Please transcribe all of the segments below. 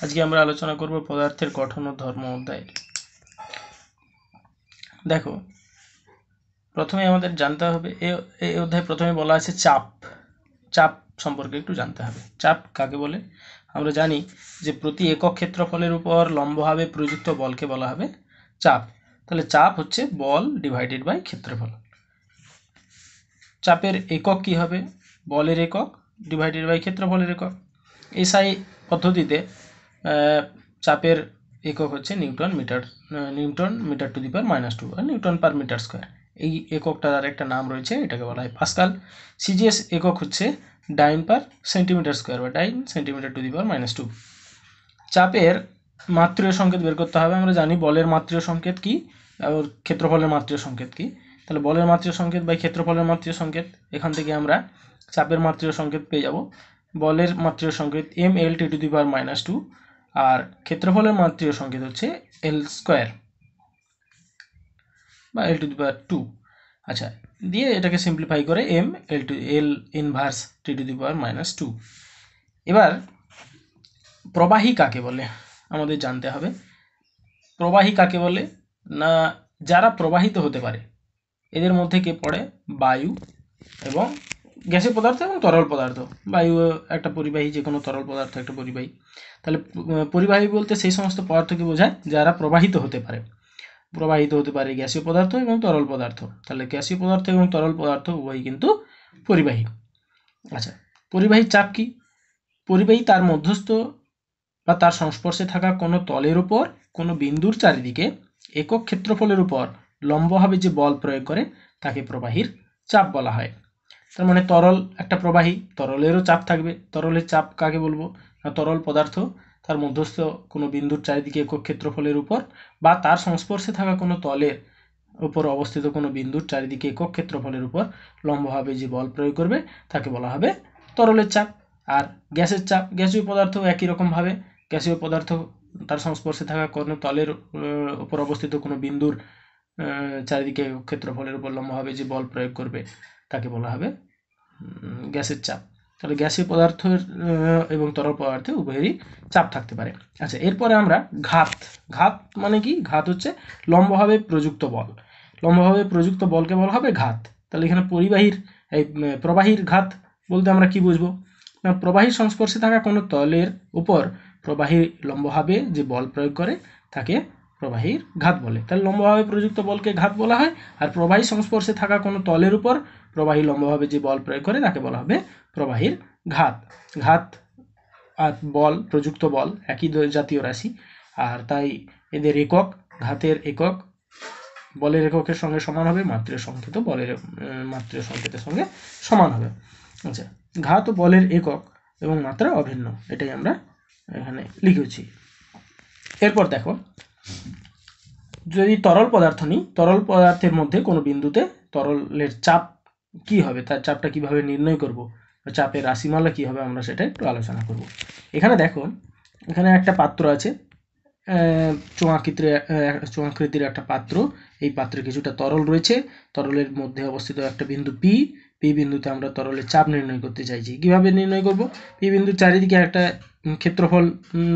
আজকে আমরা আলোচনা করব পদার্থের গঠন ও ধর্ম অধ্যায়। দেখো, প্রথমে আমাদের জানতে হবে এই অধ্যায় প্রথমে বলা আছে চাপ। চাপ সম্পর্কে একটু জানতে হবে। চাপ কাকে বলে? আমরা জানি যে প্রতি একক ক্ষেত্রফলের উপর লম্বভাবে প্রযুক্ত বলকে বলা হবে চাপ। তাহলে চাপ হচ্ছে বল ডিভাইডেড বাই ক্ষেত্রফল। চাপের একক কি হবে? বলের একক ডিভাইডেড বাই ক্ষেত্রফলের একক। এসআই পদ্ধতিতে চাপের একক হচ্ছে newton metre newton metre to the power minus two newton per metre square. এই এককটার আর একটা নাম রয়েছে, এটাকে বলা হয় পাস্কাল। সিজিএস একক হচ্ছে ডাইন পার সেন্টিমিটার স্কোয়ার বা dyne centimetre to the power minus two. চাপের মাত্রীয় সংকেত বের করতে হবে, আমরা জানি বলের মাত্রীয় সংকেত কি আর ক্ষেত্রফলের মাত্রীয় সংকেত কি। তাহলে বলের মাত্রীয় সংকেত বা ক্ষেত্রফলের মাত্রীয় সংকেত, এখান থেকে আমরা চাপের মাত্রীয় সংকেত পেয়ে যাব। বলের মাত্রীয় সংকেত M L T to the power minus two আর ক্ষেত্রফলের মাত্রীয় সংকেত হচ্ছে এল স্কোয়ার বা L two the power two আচ্ছা দিয়ে এটাকে সিম্পলিফাই করে M L two L inverse T to the power minus two এবার, প্রবাহী কাকে বলে? আমাদের জানতে হবে। প্রবাহী কাকে বলে? না, যারা প্রবাহিত হতে পারে, এদের মধ্যে কে পড়ে? বায়ু এবং গ্যাসীয় পদার্থ এবং তরল পদার্থ। বায়ু একটা পরিবাহী যে কোনো তরল পদার্থ একটা পরিবাহী। তাহলে পরিবাহী বলতে সেই সমস্ত পদার্থকে বোঝায় যারা প্রবাহিত হতে পারে। প্রবাহিত হতে পারে গ্যাসীয় পদার্থ এবং তরল পদার্থ। তাহলে গ্যাসীয় পদার্থ এবং তরল পদার্থ উভয়ই কিন্তু পরিবাহী। আচ্ছা পরিবাহী চাপ কি? পরিবাহী তার মধ্যস্থ বা তার সংস্পর্শে থাকা কোনো তলের উপর, কোনো বিন্দুর চারিদিকে একক ক্ষেত্রফলের উপর লম্বভাবে যে বল প্রয়োগ করে, তাকে প্রবাহীর চাপ বলা হয়। তার মানে তরল একটা প্রবাহী, তরলেরও চাপ থাকবে। তরলের চাপ কাকে বলব? তরল পদার্থ, তার মধ্যস্থ কোনো বিন্দুর চারিদিকে একক ক্ষেত্রফলের উপর বা তার সংস্পর্শে থাকা কোনো তলের উপর অবস্থিত কোনো বিন্দুর চারিদিকে একক ক্ষেত্রফলের উপর লম্বভাবে যে বল প্রয়োগ করবে, তাকে বলা হবে তরলের চাপ। আর গ্যাসের চাপ, গ্যাসীয় পদার্থ একই রকমভাবে। গ্যাসীয় পদার্থ তার সংস্পর্শে থাকা কোনো তলের উপর অবস্থিত কোনো বিন্দুর চারিদিকে ক্ষেত্রফলের উপর লম্বভাবে যে বল প্রয়োগ করবে। তাকে বলা হবে? গ্যাসের চাপ। তাহলে গ্যাসীয় পদার্থের আহ, এবং তরল পদার্থে উভয়েরই চাপ থাকতে পারে। আচ্ছা এরপরে আমরা ঘাত। ঘাত মানে কি? ঘাত হচ্ছে লম্বভাবে প্রযুক্ত বল। লম্বভাবে প্রযুক্ত বলকে বলা হবে ঘাত। তাহলে এখানে পরিবাহীর এই প্রবাহীর ঘাত বলতে আমরা কি বুঝব? না প্রবাহীর সংস্পর্শে থাকা কোনো তলের উপর প্রবাহী লম্বভাবে যে বল প্রয়োগ করে তাকে প্রবাহীর ঘাত বলে। তাহলে লম্বভাবে প্রযুক্ত বলকে ঘাত বলা হয় আর প্রবাহী সংস্পর্শে থাকা কোনো তলের উপর প্রবাহী লম্বভাবে যে বল প্রয়োগ করে তাকে বলা হবে প্রবাহীর ঘাত। ঘাত আর বল প্রযুক্ত বল একই জাতীয় রাশি। আর তাই এদের একক ঘাতের একক বলের এককের সঙ্গে সমান হবে মাত্রীয় সংকেত বলের উম, মাত্রীয় সংকেতের সঙ্গে সমান হবে। আচ্ছা ঘাত ও বলের একক এবং মাত্রা অভিন্ন এটাই আমরা এখানে লিখেছি। এরপর দেখো যদি তরল পদার্থ নিই তরল পদার্থের মধ্যে কোনো বিন্দুতে তরলের চাপ কি হবে? তার চাপটা কীভাবে নির্ণয় করব? বা চাপের রাশিমালা কি হবে? আমরা সেটা একটু আলোচনা করব। এখানে দেখো এখানে একটা পাত্র আছে। আহ, চোঙাকৃতির একটা পাত্র। এই পাত্রে কিছুটা তরল রয়েছে। তরলের মধ্যে অবস্থিত একটা বিন্দু পি পি বিন্দুতে আমরা তরলের চাপ নির্ণয় করতে চাইছি। কীভাবে নির্ণয় করব? পি বিন্দুর চারিদিকে একটা ক্ষেত্রফল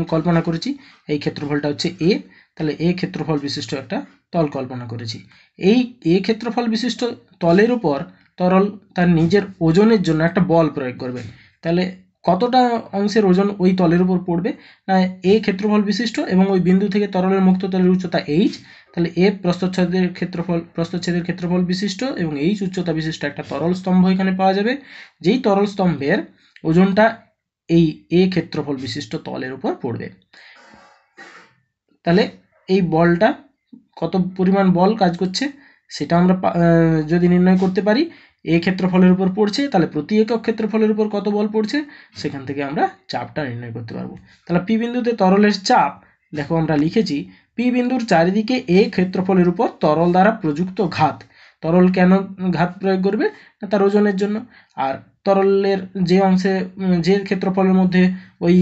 কল্পনা করেছি। এই ক্ষেত্রফলটা হচ্ছে এ তাহলে এ ক্ষেত্রফল বিশিষ্ট একটা তল কল্পনা করেছি। এই এ ক্ষেত্রফল বিশিষ্ট তলের উপর তরল তার নিজের ওজনের জন্য একটা বল প্রয়োগ করবে। তাহলে কতটা অংশের ওজন ওই তলের উপর পড়বে? না, এ ক্ষেত্রফল বিশিষ্ট এবং ওই বিন্দু থেকে তরলের মুক্ত তলের উচ্চতা এইচ তাহলে এ প্রস্থচ্ছেদের ক্ষেত্রফল প্রস্থচ্ছেদের ক্ষেত্রফল বিশিষ্ট এবং এইচ উচ্চতা বিশিষ্ট একটা তরল স্তম্ভ এখানে পাওয়া যাবে। যেই তরল স্তম্ভের ওজনটা এই এ ক্ষেত্রফল বিশিষ্ট তলের উপর পড়বে। তাহলে এই বলটা কত পরিমাণ বল কাজ করছে? সেটা আমরা যদি নির্ণয় করতে পারি, এ ক্ষেত্রফলের উপর পড়ছে, তাহলে প্রতি একক ক্ষেত্রফলের উপর কত বল পড়ছে, সেখান থেকে আমরা চাপটা নির্ণয় করতে পারব। তাহলে পি বিন্দুতে তরলের চাপ, দেখো আমরা লিখেছি, পি বিন্দুর চারিদিকে এ ক্ষেত্রফলের উপর তরল দ্বারা প্রযুক্ত ঘাত। তরল কেন ঘাত প্রয়োগ করবে? না, তার ওজনের জন্য। আর তরলের যে অংশে যে ক্ষেত্রফলের মধ্যে ওই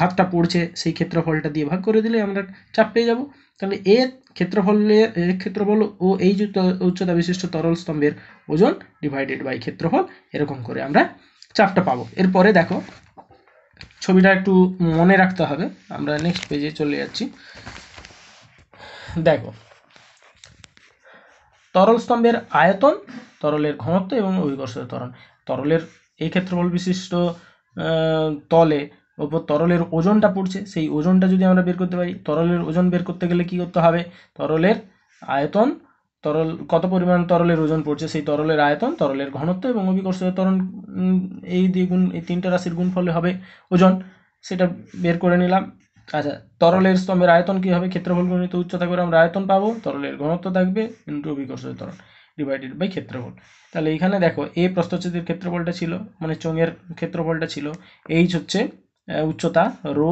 ঘাতটা পড়ছে, সেই ক্ষেত্রফলটা দিয়ে ভাগ করে দিলে আমরা চাপ পেয়ে যাব। তাহলে এ ক্ষেত্রফলে, এ, ক্ষেত্রফল ও এই উচ্চতা বিশিষ্ট তরল স্তম্ভের ওজন ডিভাইডেড বাই ক্ষেত্রফল, এরকম করে আমরা চাপটা পাবো। এরপরে দেখো, ছবিটা একটু মনে রাখতে হবে। আমরা নেক্সট পেজে চলে যাচ্ছি। দেখো, তরল স্তম্ভের আয়তন, তরলের ঘনত্ব এবং অভিকর্ষজ ত্বরণ। তরলের এই ক্ষেত্রফল বিশিষ্ট তলে ওপর তরলের ওজনটা পড়ছে সেই ওজনটা যদি আমরা বের করতে পারি তরলের ওজন বের করতে গেলে কি করতে হবে? তরলের আয়তন তরল কত পরিমাণ তরলের ওজন পড়ছে সেই তরলের আয়তন তরলের ঘনত্ব এবং অভিকর্ষজ ত্বরণ উম, এই দিয়ে গুণ এই তিনটা রাশির গুণ ফলে হবে ওজন। সেটা বের করে নিলাম। আচ্ছা তরলের স্তম্ভের আয়তন কী হবে? ক্ষেত্রফল গুণিত উচ্চতা করে আমরা আয়তন পাবো তরলের ঘনত্ব থাকবে ইন্টু অভিকর্ষজ ত্বরণ ডিভাইডেড বাই ক্ষেত্রফল। তাহলে এখানে দেখো এ প্রস্থচ্ছেদের ক্ষেত্রফলটা ছিল মানে চোঙের ক্ষেত্রফলটা ছিল এইচ হচ্ছে উচ্চতা, রো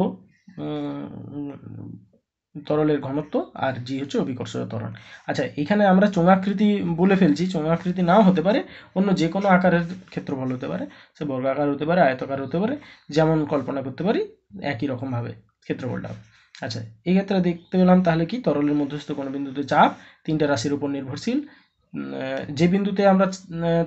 তরলের ঘনত্ব আর জি হচ্ছে অভিকর্ষজ ত্বরণ। আচ্ছা এখানে আমরা চোঙাকৃতি বলে ফেলছি চোঙাকৃতি নাও হতে পারে, অন্য যে কোনো আকারের ক্ষেত্রফল হতে পারে, সে বর্গাকার হতে পারে, আয়তাকার হতে পারে, যেমন কল্পনা করতে পারি, একই রকমভাবে ক্ষেত্রফলটা আচ্ছা এই ক্ষেত্রে দেখতে পেলাম তাহলে কি, তরলের মধ্যস্থ কোনো বিন্দুতে চাপ, তিনটে রাশির উপর নির্ভরশীল যে বিন্দুতে আমরা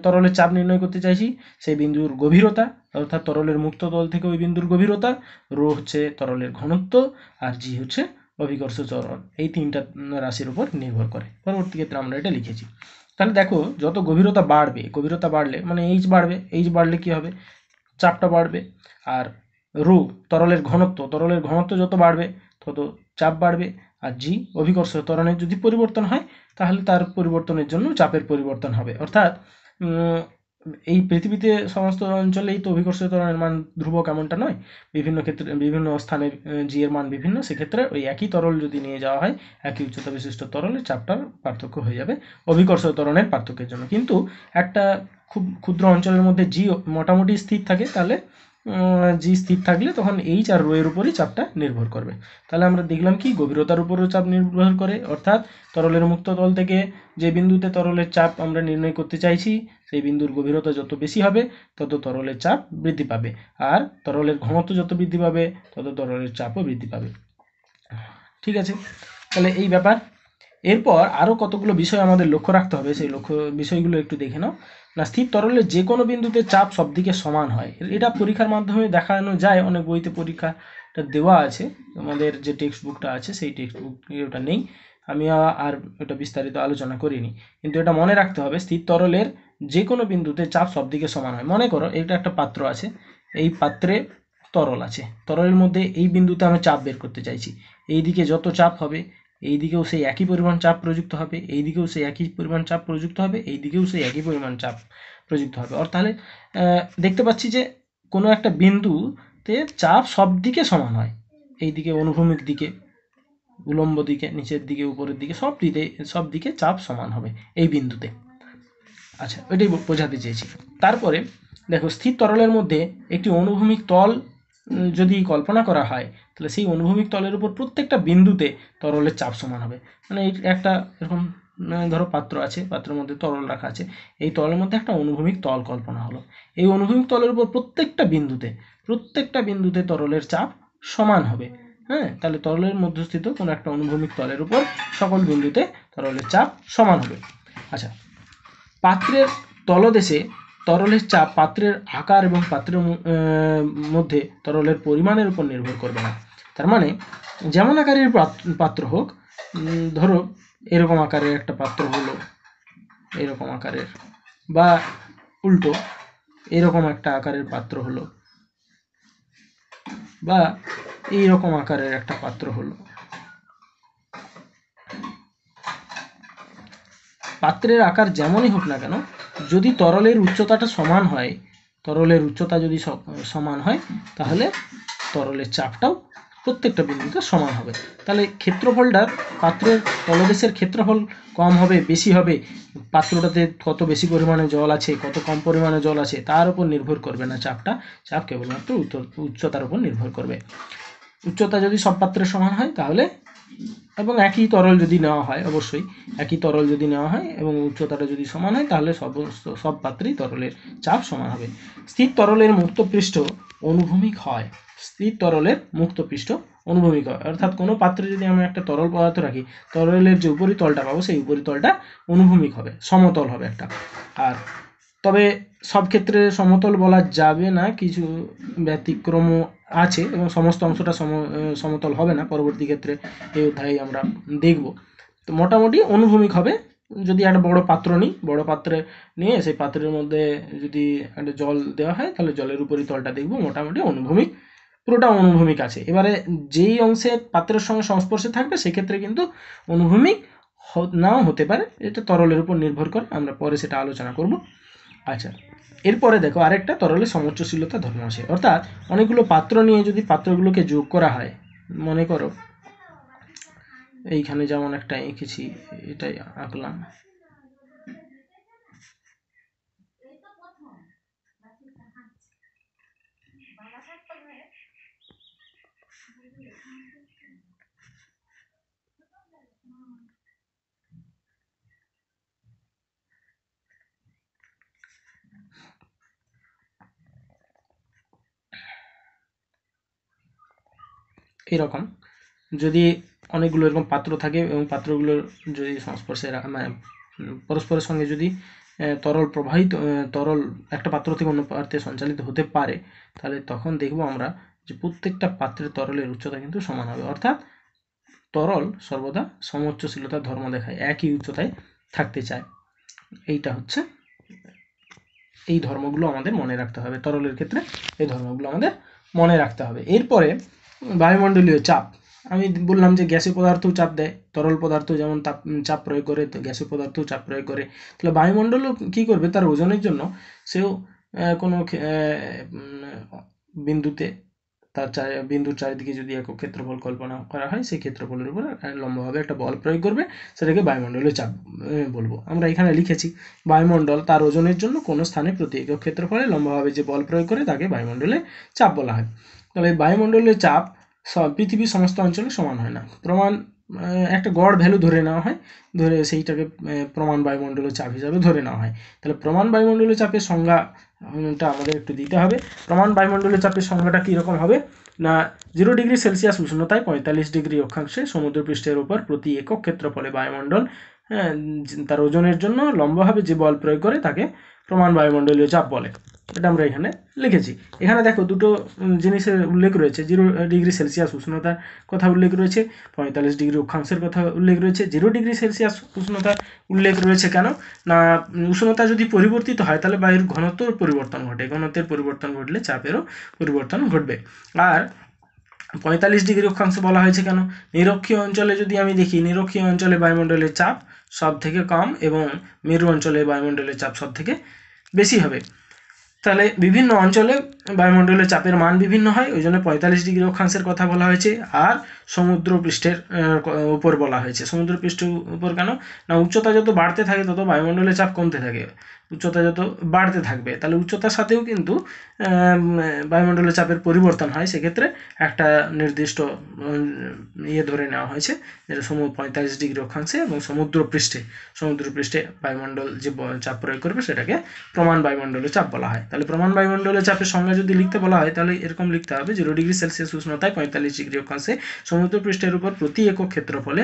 তরলের চাপ নির্ণয় করতে চাইছি, সেই বিন্দুর গভীরতা, অর্থাৎ তরলের মুক্ত তল থেকে ওই বিন্দুর গভীরতা, রো হচ্ছে তরলের ঘনত্ব আর জি হচ্ছে অভিকর্ষ চরণ এই তিনটা রাশির উপর নির্ভর করে। পরবর্তী ক্ষেত্রে আমরা এটা লিখেছি। তাহলে দেখো, যত গভীরতা বাড়বে, গভীরতা বাড়লে মানে এইচ বাড়বে এইচ বাড়লে কি হবে? চাপটা বাড়বে। আর রো, তরলের ঘনত্ব তরলের ঘনত্ব যত বাড়বে, তত চাপ বাড়বে। আর জি অভিকর্ষ ত্বরণের যদি পরিবর্তন হয়, তাহলে তার পরিবর্তনের জন্য চাপের পরিবর্তন হবে। অর্থাৎ এই পৃথিবীতে সমস্ত অঞ্চলেই তো অভিকর্ষ ত্বরণের মান ধ্রুবক এমনটা নয়। বিভিন্ন ক্ষেত্রে, বিভিন্ন স্থানে জি এর মান বিভিন্ন, সেক্ষেত্রে ওই একই তরল যদি নিয়ে যাওয়া হয়, একই উচ্চতা বিশিষ্ট তরলে চাপটার পার্থক্য হয়ে যাবে অভিকর্ষ ত্বরণের পার্থক্যের জন্য। কিন্তু একটা খুব ক্ষুদ্র অঞ্চলের মধ্যে জি মোটামুটি স্থির থাকে, তাহলে জি স্থির থাকলে তখন এইচ আর রো এর উপরই চাপটা নির্ভর করবে। তাহলে আমরা দেখলাম কি? গভীরতার উপরও চাপ নির্ভর করে। অর্থাৎ তরলের মুক্ত তল থেকে যে বিন্দুতে তরলের চাপ আমরা নির্ণয় করতে চাইছি, সেই বিন্দুর গভীরতা যত বেশি হবে, তত তরলের চাপ বৃদ্ধি পাবে। আর তরলের ঘনত্ব যত বৃদ্ধি পাবে, তত তরলের চাপও বৃদ্ধি পাবে। ঠিক আছে? তাহলে এই ব্যাপার। এরপর আরও কতগুলো বিষয় আমাদের লক্ষ্য রাখতে হবে, সেই লক্ষ্য বিষয়গুলো একটু দেখে নাও। না, স্থির তরলের যে কোনো বিন্দুতে চাপ সব দিকে সমান হয়। এটা পরীক্ষার মাধ্যমে দেখানো যায়, অনেক বইতে পরীক্ষাটা দেওয়া আছে। আমাদের যে টেক্সট বুকটা আছে, সেই টেক্সট বুক ওটা নেই। আমি আর এটা বিস্তারিত আলোচনা করিনি। কিন্তু এটা মনে রাখতে হবে, স্থির তরলের যে কোনো বিন্দুতে চাপ সব দিকে সমান হয়। মনে করো, এটা একটা পাত্র আছে, এই পাত্রে তরল আছে। তরলের মধ্যে এই বিন্দুতে আমি চাপ বের করতে চাইছি। এই দিকে যত চাপ হবে এই দিকেও সেই একই পরিমাণ চাপ প্রযুক্ত হবে এই দিকেও সেই একই পরিমাণ চাপ প্রযুক্ত হবে এই দিকেও সেই একই পরিমাণ চাপ প্রযুক্ত হবে। অর তাহলে দেখতে পাচ্ছি যে কোনো একটা বিন্দুতে চাপ সব দিকে সমান হয়। এই দিকে অনুভূমিক দিকে, উলম্ব দিকে, নিচের দিকে, উপরের দিকে সব দিকে সব দিকে চাপ সমান হবে এই বিন্দুতে। আচ্ছা ওইটাই বোঝাতে চেয়েছি। তারপরে দেখো স্থির তরলের মধ্যে একটি অনুভূমিক তল যদি কল্পনা করা হয় তাহলে সেই অনুভূমিক তলের উপর প্রত্যেকটা বিন্দুতে তরলের চাপ সমান হবে। মানে এই একটা এরকম ধরো পাত্র আছে, পাত্রের মধ্যে তরল রাখা আছে, এই তলের মধ্যে একটা অনুভূমিক তল কল্পনা হলো। এই অনুভূমিক তলের উপর প্রত্যেকটা বিন্দুতে প্রত্যেকটা বিন্দুতে তরলের চাপ সমান হবে। হ্যাঁ? তাহলে তরলের মধ্যস্থিত কোনো একটা অনুভূমিক তলের উপর সকল বিন্দুতে তরলের চাপ সমান হবে। আচ্ছা পাত্রের তলদেশে তরলের চাপ পাত্রের আকার এবং পাত্রের মধ্যে তরলের পরিমাণের উপর নির্ভর করবে না। তার মানে যেমন আকারের পাত- পাত্র হোক ধরো এরকম আকারের একটা পাত্র হলো, এরকম আকারের, বা উল্টো এরকম একটা আকারের পাত্র হলো, বা এই রকম আকারের একটা পাত্র হলো। পাত্রের আকার যেমনই হোক না কেন, যদি তরলের উচ্চতাটা সমান হয়, তরলের উচ্চতা যদি সমান হয়, তাহলে তরলের চাপটাও প্রত্যেকটা বিন্দুতে সমান হবে। তাহলে ক্ষেত্রফলটা পাত্রের তলদেশের ক্ষেত্রফল কম হবে, বেশি হবে। পাত্রটাতে কত বেশি পরিমাণে জল আছে, কত কম পরিমাণে জল আছে, তার উপর নির্ভর করবে না চাপটা। চাপ কেবলমাত্র উচ্চ- উচ্চতার উপর নির্ভর করবে। উচ্চতা যদি সব পাত্রের সমান হয়, তাহলে এবং একই তরল যদি নেওয়া হয়, অবশ্যই একই তরল যদি নেওয়া হয় এবং উচ্চতাটা যদি সমান হয়, তাহলে সব সব পাত্রেই তরলের চাপ সমান হবে। স্থির তরলের মুক্ত পৃষ্ঠ অনুভূমিক হয়। স্থির তরলের মুক্ত পৃষ্ঠ অনুভূমিক অর্থাৎ কোনো পাত্রে যদি আমি একটা তরল পদার্থ রাখি, তরলের যে উপরিতলটা পাবো, সেই উপরিতলটা অনুভূমিক হবে, সমতল হবে একটা। আর তবে সব ক্ষেত্রে সমতল বলা যাবে না, কিছু ব্যতিক্রমও আছে এবং সমস্ত অংশটা সম, সমতল হবে না, পরবর্তী ক্ষেত্রে এই অধ্যায়ে আমরা দেখব। তো মোটামুটি অনুভূমিক হবে, যদি একটা বড় পাত্র নিই, বড় পাত্রে নিয়ে সেই পাত্রের মধ্যে যদি একটা জল দেওয়া হয়, তাহলে জলের উপরিতলটা দেখব, মোটামুটি অনুভূমিক। পুরোটা অনুভূমিক আছে। এবারে যেই অংশে পাত্রের সঙ্গে সংস্পর্শে থাকবে, সেক্ষেত্রে কিন্তু অনুভূমিক নাও হতে পারে। এটা তরলের উপর নির্ভর করে, আমরা পরে সেটা আলোচনা করব। আচ্ছা এরপরে দেখো আরেকটা তরলের সমুচ্চশীলতা ধর্ম আছে। অর্থাৎ অনেকগুলো পাত্র নিয়ে যদি পাত্রগুলোকে যোগ করা হয়, মনে করো, এইখানে যেমন একটা এঁকেছি, এটাই আঁকলাম। এরকম। যদি অনেকগুলো এরকম পাত্র থাকে এবং পাত্রগুলোর যদি সংস্পর্শে মানে পরস্পরের সঙ্গে যদি তরল প্রবাহিত তরল একটা পাত্র থেকে অন্য পাত্রে সঞ্চালিত হতে পারে, তাহলে তখন দেখব আমরা যে প্রত্যেকটা পাত্রের তরলের উচ্চতা কিন্তু সমান হবে। অর্থাৎ তরল সর্বদা সমোচ্চশীলতার ধর্ম দেখায়, একই উচ্চতায় থাকতে চায়। এইটা হচ্ছে এই ধর্মগুলো আমাদের মনে রাখতে হবে। তরলের ক্ষেত্রে এই ধর্মগুলো আমাদের মনে রাখতে হবে। এরপরে বায়ুমণ্ডলীয় চাপ। আমি বললাম যে গ্যাসীয় পদার্থও চাপ দেয়, তরল পদার্থ যেমন তাপ চাপ প্রয়োগ করে, তো গ্যাসীয় পদার্থও চাপ প্রয়োগ করে। তাহলে বায়ুমণ্ডলও কী করবে? তার ওজনের জন্য সেও কোনো বিন্দুতে তার চারি, বিন্দুর চারিদিকে যদি একক ক্ষেত্রফল কল্পনা করা হয়, সেই ক্ষেত্রফলের উপর লম্বভাবে একটা বল প্রয়োগ করবে, সেটাকে বায়ুমণ্ডলীয় চাপ বলব। আমরা এখানে লিখেছি, বায়ুমণ্ডল তার ওজনের জন্য কোনো স্থানে প্রতি একক ক্ষেত্রফলে লম্বভাবে যে বল প্রয়োগ করে, তাকে বায়ুমণ্ডলে চাপ বলা হয়। তবে বায়ুমণ্ডলের চাপ সব পৃথিবীর সমস্ত অঞ্চলে সমান হয় না। প্রমাণ একটা গড় ভ্যালু ধরে নেওয়া হয়, ধরে সেইটাকে প্রমাণ বায়ুমণ্ডলের চাপ হিসাবে ধরে নেওয়া হয়। তাহলে প্রমাণ বায়ুমণ্ডলের চাপের সংজ্ঞাটা আমাদের একটু দিতে হবে। প্রমাণ বায়ুমণ্ডলের চাপের সংজ্ঞাটা কীরকম হবে? না জিরো ডিগ্রি সেলসিয়াস উষ্ণতায় পঁয়তাল্লিশ ডিগ্রি অক্ষাংশে সমুদ্রপৃষ্ঠের উপর প্রতি একক ক্ষেত্রফলে বায়ুমণ্ডল হ্যাঁ, তার ওজনের জন্য লম্বভাবে যে বল প্রয়োগ করে তাকে প্রমাণ বায়ুমণ্ডলীয় চাপ বলে। এটা আমরা এখানে লিখেছি। এখানে দেখো দুটো জিনিসের উল্লেখ রয়েছে। জিরো ডিগ্রি সেলসিয়াস উষ্ণতার কথা উল্লেখ রয়েছে পঁয়তাল্লিশ ডিগ্রি অক্ষাংশের কথা উল্লেখ রয়েছে জিরো ডিগ্রি সেলসিয়াস উষ্ণতার উল্লেখ রয়েছে কেন? না উষ্ণতা যদি পরিবর্তিত হয় তাহলে বায়ুর ঘনত্বর পরিবর্তন ঘটে। ঘনত্বের পরিবর্তন ঘটলে চাপেরও পরিবর্তন ঘটবে। আর পঁয়তাল্লিশ ডিগ্রি অক্ষাংশ বলা হয়েছে কেন? নিরক্ষীয় অঞ্চলে যদি আমি দেখি নিরক্ষীয় অঞ্চলে বায়ুমণ্ডলের চাপ সব থেকে কম এবং মেরু অঞ্চলে বায়ুমণ্ডলের চাপ সব থেকে বেশি হবে। তাহলে বিভিন্ন অঞ্চলে বায়ুমণ্ডলের চাপের মান বিভিন্ন হয়, ওই জন্য পঁয়তাল্লিশ ডিগ্রি অক্ষাংশের কথা বলা হয়েছে আর সমুদ্র পৃষ্ঠের উপর বলা হয়েছে। সমুদ্র পৃষ্ঠের উপর কেন? না, উচ্চতা যত বাড়তে থাকে, তত বায়ুমণ্ডলের চাপ কমতে থাকে। উচ্চতা যত বাড়তে থাকবে, তাহলে উচ্চতার সাথেও কিন্তু বায়ুমণ্ডলের চাপের পরিবর্তন হয়। সেক্ষেত্রে একটা নির্দিষ্ট ইয়ে ধরে নেওয়া হয়েছে, যেটা সমুদ্র পঁয়তাল্লিশ ডিগ্রি অক্ষাংশে এবং সমুদ্র পৃষ্ঠে সমুদ্র পৃষ্ঠে বায়ুমণ্ডল যে চাপ প্রয়োগ করবে, সেটাকে প্রমাণ বায়ুমণ্ডলের চাপ বলা হয়। তাহলে প্রমাণ বায়ুমণ্ডলের চাপের সংজ্ঞা যদি লিখতে বলা হয়, তাহলে এরকম লিখতে হবে, জিরো ডিগ্রি সেলসিয়াস উষ্ণতায় পঁয়তাল্লিশ ডিগ্রি অক্ষাংশে সমুদ্র পৃষ্ঠের উপর প্রতি একক ক্ষেত্রফলে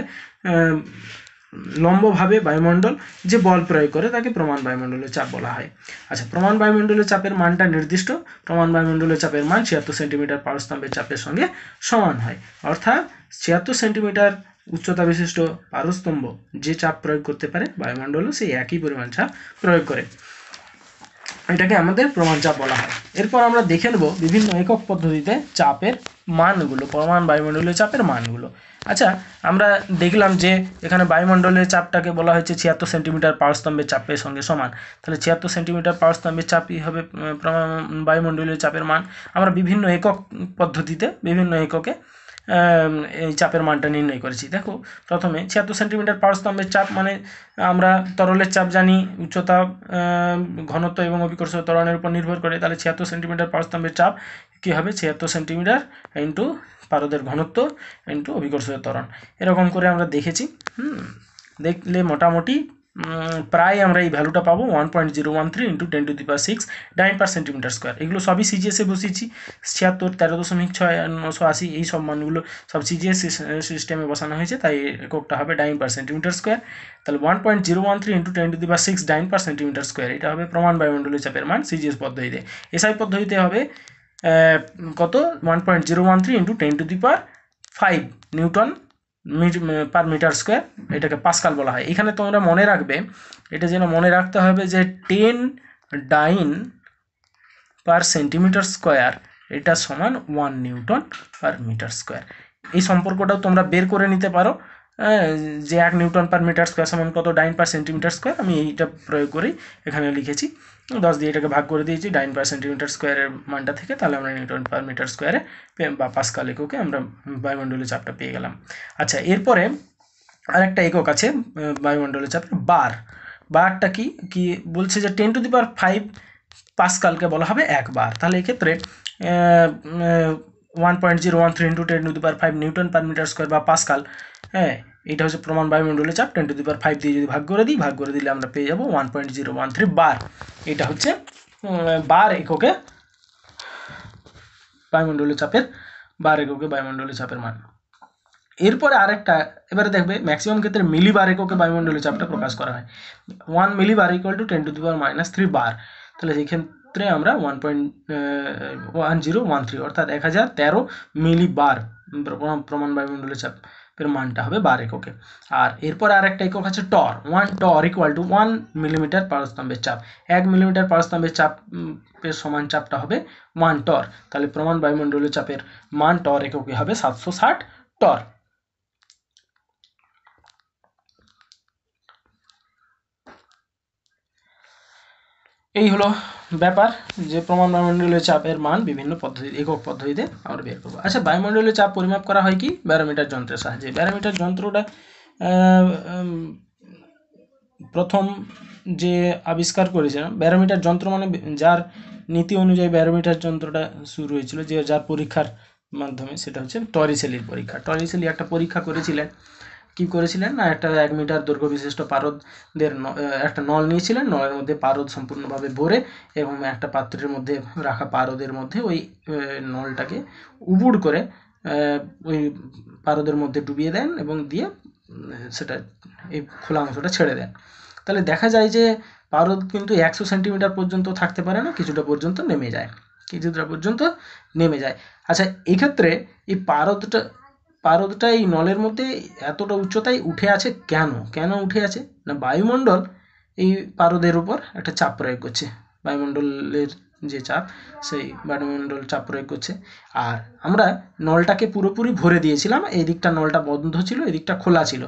লম্বভাবে বায়ুমণ্ডল যে বল প্রয়োগ করে তাকে প্রমাণ বায়ুমণ্ডলের চাপ বলা হয়। আচ্ছা প্রমাণ বায়ুমণ্ডলের চাপের মানটা নির্দিষ্ট। প্রমাণ বায়ুমণ্ডলের চাপের মান ছিয়াত্তর সেন্টিমিটার পারস্তম্ভের চাপের সঙ্গে সমান হয়। অর্থাৎ ছিয়াত্তর সেন্টিমিটার উচ্চতা বিশিষ্ট পারস্তম্ভ যে চাপ প্রয়োগ করতে পারে, বায়ুমণ্ডলও সেই একই পরিমাণ চাপ প্রয়োগ করে। এটাকে আমাদের প্রমাণ চাপ বলা হয়। এরপর আমরা দেখে নেব বিভিন্ন একক পদ্ধতিতে চাপের মানগুলো, প্রমাণ বায়ুমণ্ডলীয় চাপের মানগুলো। আচ্ছা আমরা দেখলাম যে এখানে বায়ুমণ্ডলের চাপটাকে বলা হয়েছে ছিয়াত্তর সেন্টিমিটার পাওয়ার চাপের সঙ্গে সমান। তাহলে ছিয়াত্তর সেন্টিমিটার পাওয়ার স্তম্ভের চাপই হবে বায়ুমণ্ডলীয় চাপের মান। আমরা বিভিন্ন একক পদ্ধতিতে, বিভিন্ন এককে এই চাপের মানটা নির্ণয় করেছি। দেখো, প্রথমে ছিয়াত্তর সেন্টিমিটার পাওয়ার স্তম্ভের চাপ মানে আমরা তরলের চাপ জানি, উচ্চতা ঘনত্ব এবং অভিকর্ষ ত্বরণের উপর নির্ভর করে। তাহলে ছিয়াত্তর সেন্টিমিটার পাওয়ার স্তম্ভের চাপ কী হবে? ছিয়াত্তর সেন্টিমিটার ইন্টু পারদের ঘনত্ব ইন্টু অভিকর্ষ ত্বরণ। এরকম করে আমরা দেখেছি দেখলে মোটামুটি প্রায় আমরা এই ভ্যালুটা পাবো one point zero one three into ten to the power six dyne per centimetre square এগুলো সবই সিজিএসে বসিয়েছি, ছিয়াত্তর, তেরো দশমিক ছয়, নশো আশি, এই সব মানগুলো সব সিজিএস সিস্টেমে বসানো হয়েছে, তাই এককটা হবে ডাইন পার সেন্টিমিটার স্কোয়ার তাহলে one point zero one three into ten to the power six dyne per centimetre square এটা হবে প্রমাণ বায়ুমণ্ডলীয় চাপের মান সিজিএস পদ্ধতিতে। এসআই পদ্ধতিতে হবে কত? One point zero one three into ten to the power five newton per metre square এটাকে পাস্কাল বলা হয়। এখানে তোমরা মনে রাখবে, এটা যেন মনে রাখতে হবে যে ten dyne per centimetre square এটা সমান one newton per metre square এই সম্পর্কটাও তোমরা বের করে নিতে পারো। যে এক নিউটন পার মিটার স্কোয়ার সমান কত? ডাইন পার সেন্টিমিটার স্কোয়ার আমি এইটা প্রয়োগ করেই এখানে লিখেছি। দশ দিয়ে এটাকে ভাগ করে দিয়েছি ডাইন পার সেন্টিমিটার স্কোয়ারের মানটা থেকে, তাহলে আমরা নিউটন পার মিটার স্কোয়ারে বা পাস্কাল এককে আমরা বায়ুমণ্ডলীয় চাপটা পেয়ে গেলাম। আচ্ছা এরপরে আরেকটা একক আছে বায়ুমণ্ডলীয় চাপের বার। বারটা কি? কি বলছে যে ten to the power five পাস্কালকে বলা হবে এক বার। তাহলে এক্ষেত্রে one point zero one three into ten to the power five newton per metre square বা পাস্কাল হ্যাঁ এটা হচ্ছে প্রমাণ বায়ুমণ্ডলের চাপ ten to the power five দিয়ে যদি ভাগ করে দিই, ভাগ করে দিলে আমরা পেয়ে যাব one point zero one three bar এটা হচ্ছে বার এককে বায়ুমণ্ডলীয় চাপের বার এককে বায়ুমণ্ডলীয় চাপের মান। এরপরে আরেকটা, এবারে দেখবে ম্যাক্সিমাম ক্ষেত্রে মিলি বার এককে বায়ুমণ্ডলীয় চাপটা প্রকাশ করা হয়। One millibar equal to ten to the power minus three bar তাহলে সেক্ষেত্রে আমরা one point one zero one three অর্থাৎ এক হাজার তেরো মিলি বার প্রমাণ বায়ুমণ্ডলীয় চাপ। এর মানটা হবে বার এককে। আর এরপর আর একটা একক আছে torr. One torr equal to one millimetre পারস্তম্ভের চাপ। এক মিলিমিটার পারস্তম্ভের চাপের সমান চাপটা হবে ওয়ান টর। তাহলে প্রমাণ বায়ুমণ্ডলীয় চাপের মান টর এককে হবে সাতশো ষাট টর। এই হলো ব্যাপার যে প্রমাণ বায়ুমণ্ডলীয় চাপের মান বিভিন্ন পদ্ধতি, একক পদ্ধতিতে আমরা বের করব। আচ্ছা বায়ুমণ্ডলীয় চাপ পরিমাপ করা হয় কি? ব্যারোমিটার যন্ত্রের সাহায্যে। ব্যারোমিটার যন্ত্রটা প্রথম যে আবিষ্কার করেছিলাম, ব্যারোমিটার যন্ত্র মানে যার নীতি অনুযায়ী ব্যারোমিটার যন্ত্রটা শুরু হয়েছিল, যে যার পরীক্ষার মাধ্যমে, সেটা হচ্ছে টরিসেলির পরীক্ষা। টরিসেলি একটা পরীক্ষা করেছিলেন কি করেছিলেন না, একটা এক মিটার দৈর্ঘ্য বিশিষ্ট পারদদের একটা নল নিয়েছিলেন, নলের মধ্যে পারদ সম্পূর্ণভাবে ভরে এবং একটা পাত্রের মধ্যে রাখা পারদের মধ্যে ওই নলটাকে উবুড় করে ওই পারদের মধ্যে ডুবিয়ে দেন এবং দিয়ে সেটা, এই খোলা অংশটা ছেড়ে দেন। তাহলে দেখা যায় যে পারদ কিন্তু একশো সেন্টিমিটার পর্যন্ত থাকতে পারে না, কিছুটা পর্যন্ত নেমে যায়, কিছুটা পর্যন্ত নেমে যায়। আচ্ছা এক্ষেত্রে এই পারদটা পারদটা এই নলের মধ্যে এতটা উচ্চতায় উঠে আছে কেন? কেন উঠে আছে? না বায়ুমণ্ডল এই পারদের উপর একটা চাপ প্রয়োগ করছে। বায়ুমণ্ডলের যে চাপ, সেই বায়ুমণ্ডল চাপ প্রয়োগ করছে। আর আমরা নলটাকে পুরোপুরি ভরে দিয়েছিলাম, এই দিকটা নলটা বন্ধ ছিল, এই দিকটা খোলা ছিল।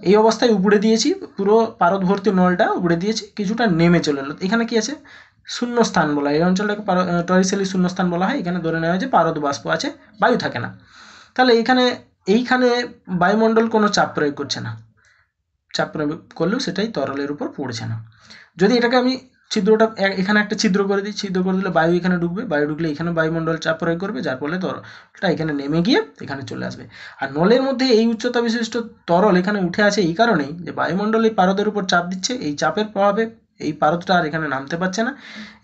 এই অবস্থায় উপড়ে দিয়েছি, পুরো পারদ ভর্তি নলটা উপড়ে দিয়েছি, কিছুটা নেমে চলে এলো। এখানে কি আছে? শূন্যস্থান বলা হয়। এই অঞ্চলটাকে টরিসেলি শূন্যস্থান বলা হয়। এখানে ধরে নেওয়া হয় যে পারদ বাষ্প আছে, বায়ু থাকে না। তাহলে এখানে এইখানে বায়ুমণ্ডল কোনো চাপ প্রয়োগ করছে না। চাপ প্রয়োগ করলেও সেটাই তরলের উপর পড়ছে না। যদি এটাকে আমি ছিদ্রটা, এখানে একটা ছিদ্র করে দিই, ছিদ্র করে দিলে বায়ু এখানে ঢুকবে। বায়ু ঢুকলে এখানে বায়ুমণ্ডল চাপ প্রয়োগ করবে, যার ফলে তরলটা এখানে নেমে গিয়ে এখানে চলে আসবে। আর নলের মধ্যে এই উচ্চতা বিশিষ্ট তরল এখানে উঠে আছে এই কারণেই যে বায়ুমণ্ডল এই পারদের উপর চাপ দিচ্ছে, এই চাপের প্রভাবে এই পারদটা আর এখানে নামতে পারছে না,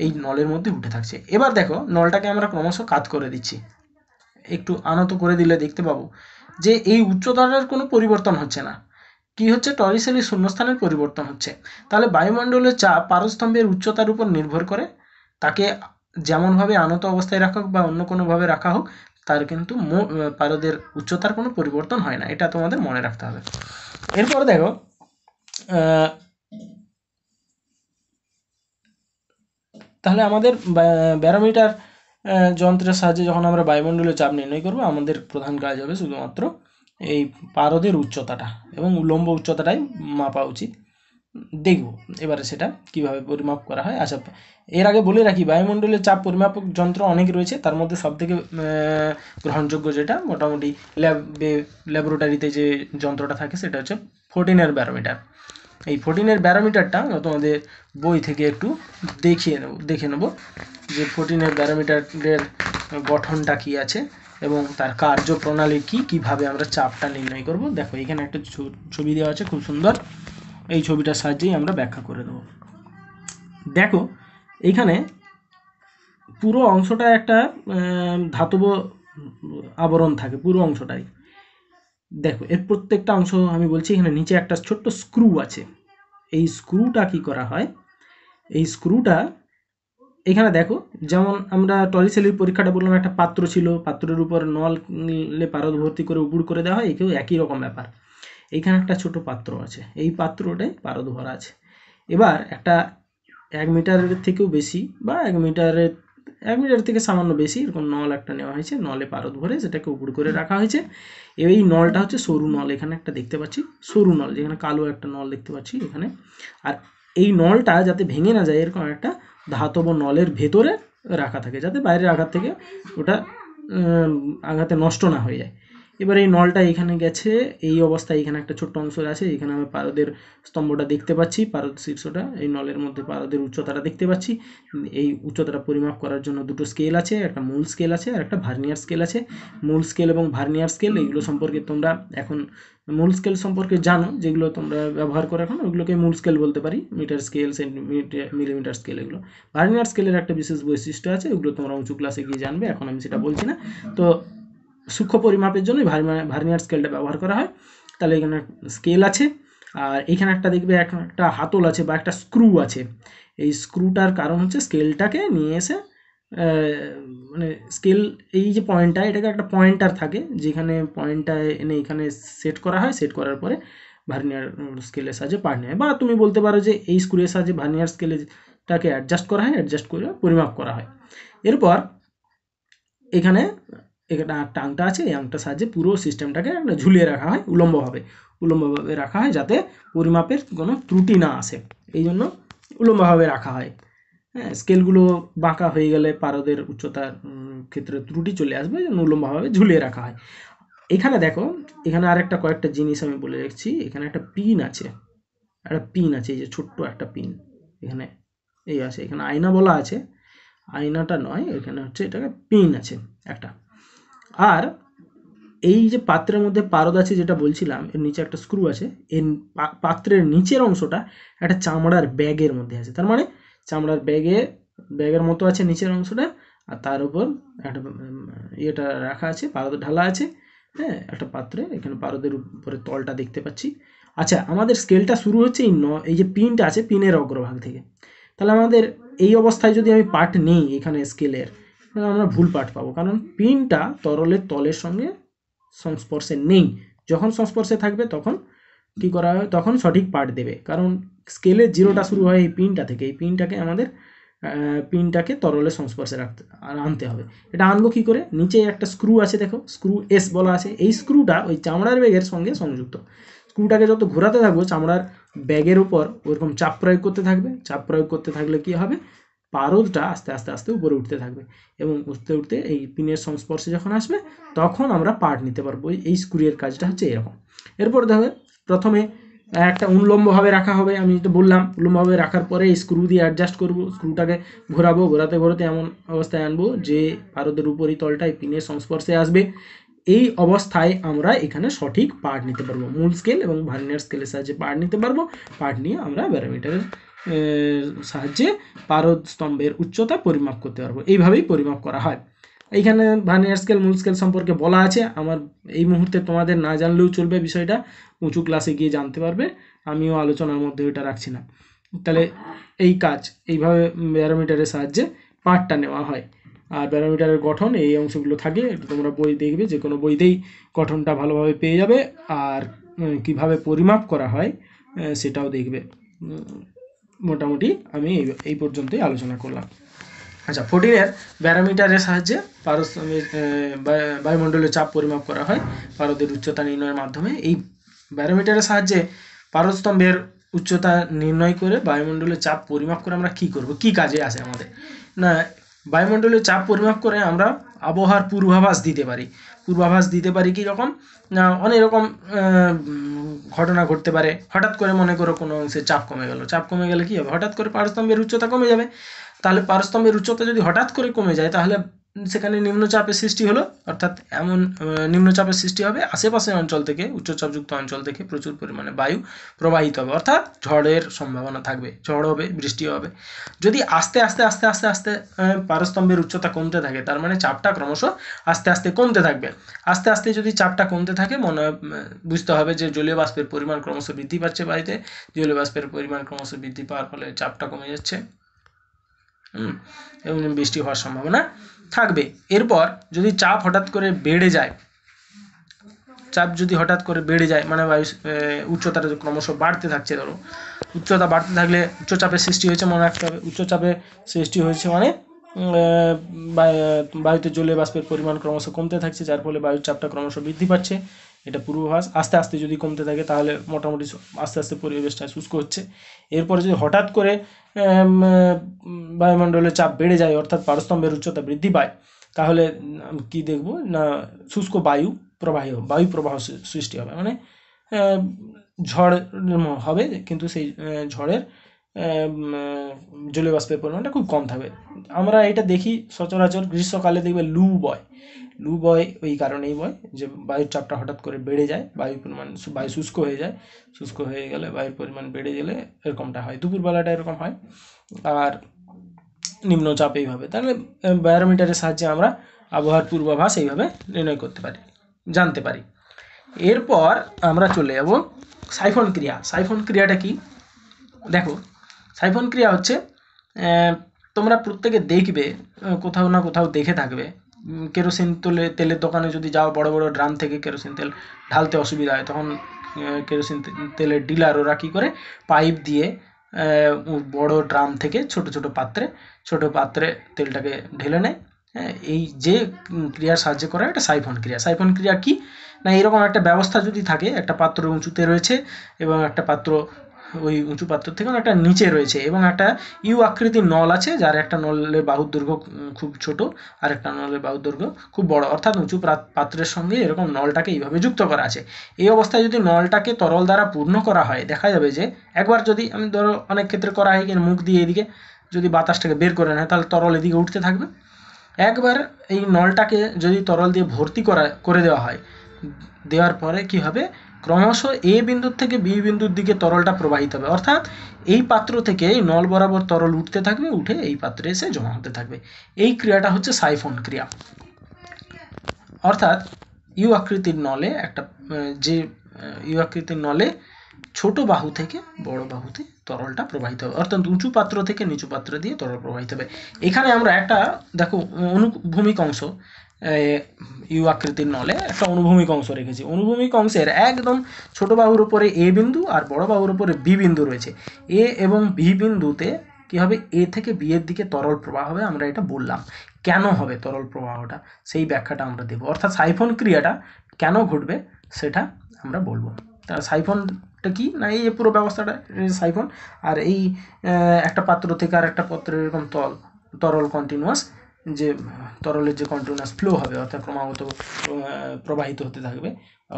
এই নলের মধ্যে উঠে থাকছে। এবার দেখো, নলটাকে আমরা ক্রমশ কাত করে দিচ্ছি। একটু আনত করে দিলে দেখতে পাবো। যে এই উচ্চতাটার কোনো পরিবর্তন হচ্ছে না। কি হচ্ছে? টরিসেলি শূন্যস্থানের পরিবর্তন হচ্ছে। তাহলে বায়ুমণ্ডলের চাপ পারস্তম্ভের উচ্চতার উপর নির্ভর করে। তাকে যেমনভাবে আনত অবস্থায় রাখা হোক বা অন্য কোনোভাবে রাখা হোক, তার কিন্তু পারদের উচ্চতার কোনো পরিবর্তন হয় না। এটা তোমাদের মনে রাখতে হবে। এরপর দেখো তাহলে আমাদের ব্যারোমিটার যন্ত্রের সাহায্যে যখন আমরা বায়ুমণ্ডলীয় চাপ নির্ণয় করব, আমাদের প্রধান কাজ হবে শুধুমাত্র এই পারদের উচ্চতাটা এবং উলম্ব উচ্চতাটাই মাপা উচিত। দেখব এবারে সেটা কীভাবে পরিমাপ করা হয়। আচ্ছা এর আগে বলে রাখি, বায়ুমণ্ডলের চাপ পরিমাপক যন্ত্র অনেক রয়েছে। তার মধ্যে সবথেকে গ্রহণযোগ্য যেটা মোটামুটি ল্যাবে ল্যাবরেটারিতে যে যন্ত্রটা থাকে, সেটা হচ্ছে ফোরটিনের ব্যারোমিটার। এই ফোরটিনের ব্যারোমিটারটা তোমাদের বই থেকে একটু দেখিয়ে নেব, দেখে নেব যে ফোরটিনের ব্যারোমিটারের গঠনটা কি আছে এবং তার কার্যপ্রণালী কি, কীভাবে আমরা চাপটা নির্ণয় করব। দেখো, এখানে একটা ছবি দেওয়া আছে, খুব সুন্দর। এই ছবিটার সাহায্যেই আমরা ব্যাখ্যা করে দেবো। দেখো এইখানে পুরো অংশটা একটা ধাতব আবরণ থাকে, পুরো অংশটাই। দেখো, এর প্রত্যেকটা অংশ আমি বলছি, এখানে নিচে একটা ছোট্ট স্ক্রু আছে। এই স্ক্রুটা কি করা হয়? এই স্ক্রুটা এখানে দেখো, যেমন আমরা টলিসেলির পরীক্ষাটা বললাম, একটা পাত্র ছিল, পাত্রের উপর নলে পারদ ভর্তি করে উপুড় করে দেওয়া হয়, একেও একই রকম ব্যাপার। এইখানে একটা ছোট পাত্র আছে, এই পাত্রটাই পারদ ভরা আছে। এবার একটা এক মিটারের থেকেও বেশি বা এক মিটারের এক মিটার থেকে সামান্য বেশি, এরকম নল একটা নেওয়া হয়েছে, নলে পারদ ভরে সেটাকে উপর করে রাখা হয়েছে। এই নলটা হচ্ছে সরু নল, এখানে একটা দেখতে পাচ্ছি, সরু নল, যেখানে কালো একটা নল দেখতে পাচ্ছি এখানে। আর এই নলটা যাতে ভেঙে না যায়, এরকম একটা ধাতব নলের ভেতরে রাখা থাকে, যাতে বাইরের আঘাত থেকে ওটা আঘাতে নষ্ট না হয়ে যায়। এবার এই নলটা এখানে গেছে, এই অবস্থায় এখানে একটা ছোট্ট অংশ আছে, এখানে আমি পারদের স্তম্ভটা দেখতে পাচ্ছি পারদ শীর্ষটা, এই নলের মধ্যে পারদের উচ্চতাটা দেখতে পাচ্ছি। এই উচ্চতাটা পরিমাপ করার জন্য দুটো স্কেল আছে, একটা মূল স্কেল আছে আর একটা ভার্নিয়ার স্কেল আছে। মূল স্কেল এবং ভার্নিয়ার স্কেল এইগুলো সম্পর্কে তোমরা এখন, মূল স্কেল সম্পর্কে জানো, যেগুলো তোমরা ব্যবহার করো এখন, ওগুলোকে মূল স্কেল বলতে পারি metre scale centimetre millimetre scale এগুলো। ভার্নিয়ার স্কেলের একটা বিশেষ বৈশিষ্ট্য আছে, ওগুলো তোমরা উঁচু ক্লাসে গিয়ে জানবে, এখন আমি সেটা বলছি না। তো সূক্ষ্ম পরিমাপের জন্য ভার্নিয়ার স্কেলটা ব্যবহার করা হয়। তাহলে এখানে স্কেল আছে। আর এখানে একটা দেখবে একটা হাতল আছে বা একটা স্ক্রু আছে। এই স্ক্রুটার কারণ হচ্ছে স্কেলটাকে নিয়ে এসে মানে স্কেল এই যে পয়েন্টটা এটাকে একটা পয়েন্টার থাকে, যেখানে পয়েন্টটা এনে এখানে সেট করা হয়। সেট করার পরে ভার্নিয়ার স্কেলের সাহায্যে পার নেয়। বা তুমি বলতে পারো যে এই স্ক্রুয়ের সাহায্যে ভার্নিয়ার স্কেলেটাকে অ্যাডজাস্ট করা হয় অ্যাডজাস্ট করে পরিমাপ করা হয়। এরপর এখানে এখানে একটা আংটা আছে, এই আংটার সাহায্যে পুরো সিস্টেমটাকে একটা ঝুলিয়ে রাখা হয়, উলম্বভাবে উলম্বভাবে রাখা হয় যাতে পরিমাপের কোনো ত্রুটি না আসে। এই জন্য উলম্বভাবে রাখা হয়। হ্যাঁ স্কেলগুলো বাঁকা হয়ে গেলে পারদের উচ্চতার ক্ষেত্রে ত্রুটি চলে আসবে যেন উলম্বভাবে ঝুলিয়ে রাখা হয়। এখানে দেখো, এখানে আরেকটা কয়েকটা জিনিস আমি বলে রাখছি, এখানে একটা পিন আছে। একটা পিন আছে, এই যে ছোট্ট একটা পিন। এখানে এই আছে, এখানে আয়না বলা আছে। আয়নাটা নয়, এখানে হচ্ছে এটাকে পিন আছে, একটা। আর এই যে পাত্রের মধ্যে পারদ আছে যেটা বলছিলাম, এর নিচে একটা স্ক্রু আছে, এর পাত্রের নিচের অংশটা একটা চামড়ার ব্যাগের মধ্যে আছে। তার মানে চামড়ার ব্যাগে, ব্যাগের মতো আছে নিচের অংশটা, আর তার উপর একটা ইয়েটা রাখা আছে, পারদ ঢালা আছে হ্যাঁ একটা পাত্রে। এখানে পারদের উপরে তলটা দেখতে পাচ্ছি। আচ্ছা আমাদের স্কেলটা শুরু হচ্ছে এই ন, এই যে পিনটা আছে, পিনের অগ্রভাগ থেকে। তাহলে আমাদের এই অবস্থায় যদি আমি পার্ট নেই এখানে স্কেলের আমরা ভুল পাঠ পাবো। কারণ পিনটা তরলের তলের সঙ্গে সংস্পর্শে নেই। যখন সংস্পর্শে থাকবে তখন কি করা হয়? তখন সঠিক পাঠ দেবে। কারণ স্কেলের জিরোটা শুরু হয় এই পিনটা থেকে। এই পিনটাকে আমাদের পিনটাকে তরলের সংস্পর্শে রাখতে আনতে হবে। এটা আনব কী করে? নিচে একটা স্ক্রু আছে দেখো। স্ক্রু এস বলা আছে। এই স্ক্রুটা ওই চামড়ার ব্যাগের সঙ্গে সংযুক্ত। স্ক্রুটাকে যত ঘোরাতে থাকব, চামড়ার ব্যাগের উপর ওরকম চাপ প্রয়োগ করতে থাকবে। চাপ প্রয়োগ করতে থাকলে কি হবে? পারদটা আস্তে আস্তে আস্তে উপরে উঠতে থাকবে এবং উঠতে উঠতে এই পিনের সংস্পর্শে যখন আসবে, তখন আমরা পার্ট নিতে পারব। এই স্ক্রুয়ের কাজটা হচ্ছে এরকম। এরপর দেখবে প্রথমে একটা উল্লম্বভাবে রাখা হবে। আমি যেটা বললাম, উল্লম্বভাবে রাখার পরে স্ক্রু দিয়ে অ্যাডজাস্ট করব স্ক্রুটাকে ঘোরাবো, ঘোরাতে ঘোরাতে এমন অবস্থায় আনব যে পারদের উপরই তলটায় পিনের সংস্পর্শে আসবে। এই অবস্থায় আমরা এখানে সঠিক পার্ট নিতে পারব। মূল স্কেল এবং ভার্নিয়ার স্কেলের সাহায্যে পার্ট নিতে পারব। পার্ট নিয়ে আমরা ব্যারোমিটারের সাহায্যে পারদ স্তম্ভের উচ্চতা পরিমাপ করতে পারব। এইভাবেই পরিমাপ করা হয়। এইখানে ভার্নিয়ার স্কেল মূল স্কেল সম্পর্কে বলা আছে। আমার এই মুহূর্তে তোমাদের না জানলেও চলবে বিষয়টা। উঁচু ক্লাসে গিয়ে জানতে পারবে। আমিও আলোচনার মধ্যে ওইটা রাখছি না। তাহলে এই কাজ, এইভাবে ব্যারোমিটারের সাহায্যে পার্টটা নেওয়া হয়। আর ব্যারোমিটারের গঠন, এই অংশগুলো থাকে তোমরা বই দেখবে যে কোনো বইতেই গঠনটা ভালোভাবে পেয়ে যাবে। আর কীভাবে পরিমাপ করা হয় সেটাও দেখবে। মোটামুটি আমি এই পর্যন্তই আলোচনা করলাম। আচ্ছা ফোর্টিনের ব্যারোমিটারের সাহায্যে পারদ বায়ুমণ্ডলের চাপ পরিমাপ করা হয়, পারদের উচ্চতা নির্ণয়ের মাধ্যমে। এই ব্যারোমিটারের সাহায্যে পারদস্তম্ভের উচ্চতা নির্ণয় করে বায়ুমণ্ডলের চাপ পরিমাপ করে আমরা কি করব, কি কাজে আসে আমাদের? না, বায়ুমণ্ডলের চাপ পরিমাপ করে আমরা আবহাওয়ার পূর্বাভাস দিতে পারি। পূর্বাভাস দিতে পারি কি রকম? না, অনেক রকম ঘটনা ঘটতে পারে। হঠাৎ করে মনে করো কোনো অংশে চাপ কমে গেল। চাপ কমে গেলে কী হবে? হঠাৎ করে পারস্তম্ভের উচ্চতা কমে যাবে। তাহলে পারস্তম্ভের উচ্চতা যদি হঠাৎ করে কমে যায়, তাহলে সেখানে নিম্নচাপের সৃষ্টি হলো, অর্থাৎ এমন নিম্নচাপের সৃষ্টি হবে আশেপাশের অঞ্চল থেকে, উচ্চচাপযুক্ত অঞ্চল থেকে প্রচুর পরিমাণে বায়ু প্রবাহিত হবে, অর্থাৎ ঝড়ের সম্ভাবনা থাকবে, ঝড় হবে, বৃষ্টি হবে। যদি আস্তে আস্তে আস্তে আস্তে আস্তে পারস্তম্ভের উচ্চতা কমতে থাকে, তার মানে চাপটা ক্রমশ আস্তে আস্তে কমতে থাকবে। আস্তে আস্তে যদি চাপটা কমতে থাকে, মনে বুঝতে হবে যে জলীয় বাষ্পের পরিমাণ ক্রমশ বৃদ্ধি পাচ্ছে বাড়িতে জলীয় বাষ্পের পরিমাণ ক্রমশ বৃদ্ধি পাওয়ার ফলে চাপটা কমে যাচ্ছে। এবং বৃষ্টি হওয়ার সম্ভাবনা থাকবে। এরপর যদি চাপ হঠাৎ করে বেড়ে যায়, চাপ যদি হঠাৎ করে বেড়ে যায় মানে বায়ু উচ্চতাটা ক্রমশ বাড়তে থাকছে, ধরো, উচ্চতা বাড়তে থাকলে উচ্চচাপের সৃষ্টি হয়েছে মনে রাখতে হবে। উচ্চচাপে সৃষ্টি হয়েছে মানে বায়ুতে জলীয় বাষ্পের পরিমাণ ক্রমশ কমতে থাকছে, যার ফলে বায়ুর চাপটা ক্রমশ বৃদ্ধি পাচ্ছে। এটা পূর্বাভাস আস্তে আস্তে যদি কমতে থাকে তাহলে মোটামুটি আস্তে আস্তে পরিবেশটা শুষ্ক হচ্ছে। এরপরে যদি হঠাৎ করে বায়ুমণ্ডলের চাপ বেড়ে যায়, অর্থাৎ পারস্তম্ভের উচ্চতা বৃদ্ধি পায়, তাহলে কি দেখব? না, শুষ্ক বায়ু প্রবাহ বায়ু প্রবাহ সৃষ্টি হবে। মানে ঝড় হবে, কিন্তু সেই ঝড়ের জলীয় বাষ্পের পরিমাণটা খুব কম থাকবে। আমরা এটা দেখি সচরাচর গ্রীষ্মকালে দেখবে লু বয়। লু বয়, ওই কারণেই বয়, যে বায়ুর চাপটা হঠাৎ করে বেড়ে যায়, বায়ু পরিমাণ বায়ু শুষ্ক হয়ে যায়, শুষ্ক হয়ে গেলে বায়ুর পরিমাণ বেড়ে গেলে এরকমটা হয়। দুপুরবেলাটা এরকম হয়। আর নিম্নচাপ এইভাবে। তাহলে ব্যারোমিটারের সাহায্যে আমরা আবহাওয়ার পূর্বাভাস এইভাবে নির্ণয় করতে পারি, জানতে পারি। এরপর আমরা চলে যাব সাইফন ক্রিয়া। সাইফন ক্রিয়াটা কি? দেখো, সাইফন ক্রিয়া হচ্ছে তোমরা প্রত্যেকে দেখবে কোথাও না কোথাও দেখে থাকবে। কেরোসিন তেলে তেলের দোকানে যদি যাও বড় বড় ড্রাম থেকে কেরোসিন তেল ঢালতে অসুবিধা হয়। তখন কেরোসিন তেলের ডিলার ওরা কী করে? পাইপ দিয়ে বড় ড্রাম থেকে ছোট ছোট পাত্রে ছোট পাত্রে তেলটাকে ঢেলে নেয়। হ্যাঁ, এই যে ক্রিয়ার সাহায্যে করা এটা সাইফন ক্রিয়া। সাইফন ক্রিয়া কি? না এরকম একটা ব্যবস্থা যদি থাকে একটা পাত্র উঁচুতে রয়েছে এবং একটা পাত্র ওই উঁচু পাত্র থেকে একটা নিচে রয়েছে এবং একটা ইউ আকৃতির নল আছে, যার একটা নলের বাহুর দৈর্ঘ্য খুব ছোট, আর একটা নলের বাহুর দৈর্ঘ্য খুব বড়। অর্থাৎ উঁচু পাত্রের সঙ্গে এরকম নলটাকে এইভাবে যুক্ত করা আছে। এই অবস্থায় যদি নলটাকে তরল দ্বারা পূর্ণ করা হয়, দেখা যাবে যে একবার যদি, আমি ধরো অনেক ক্ষেত্রে করা হয় কি মুখ দিয়ে এদিকে যদি বাতাসটাকে বের করে নেয়, তাহলে তরল এদিকে উঠতে থাকবে। একবার এই নলটাকে যদি তরল দিয়ে ভর্তি করা, করে দেওয়া হয়, দেওয়ার পরে কি হবে? ক্রমশ এ বিন্দুর থেকে বি বিন্দুর দিকে তরলটা প্রবাহিত হবে। অর্থাৎ এই পাত্র থেকে নল বরাবর তরল উঠতে থাকবে, উঠে এই পাত্রে এসে জমা হতে থাকবে। এই ক্রিয়াটা হচ্ছে সাইফন ক্রিয়া। অর্থাৎ ইউ আকৃতির নলে একটা, যে, ইউ আকৃতির নলে ছোট বাহু থেকে বড় বাহুতে তরলটা প্রবাহিত হবে। অর্থাৎ উঁচু পাত্র থেকে নিচু পাত্র দিয়ে তরল প্রবাহিত হবে। এখানে আমরা একটা, দেখো, অনুভূমিক অংশ। ইউ আকৃতির নলে একটা অনুভূমিক অংশ রেখেছি। অনুভূমিক অংশের একদম ছোট বাহুর উপরে এ বিন্দু আর বড় বাহুর উপরে বি বিন্দু রয়েছে। এ এবং বি বিন্দুতে কি হবে? এ থেকে বি এর দিকে তরল প্রবাহ হবে, আমরা এটা বললাম। কেন হবে তরল প্রবাহটা? সেই ব্যাখ্যাটা আমরা দেবো। অর্থাৎ সাইফন ক্রিয়াটা কেন ঘটবে সেটা আমরা বলব। তা সাইফনটা কি? না, এই পুরো ব্যবস্থাটা সাইফন, আর এই একটা পাত্র থেকে আর একটা পাত্রের এরকম তল, তরল কন্টিনিউয়াস যে, তরলের যে কন্টিনিউয়াস ফ্লো হবে, অর্থাৎ ক্রমাগত প্রবাহিত হতে থাকবে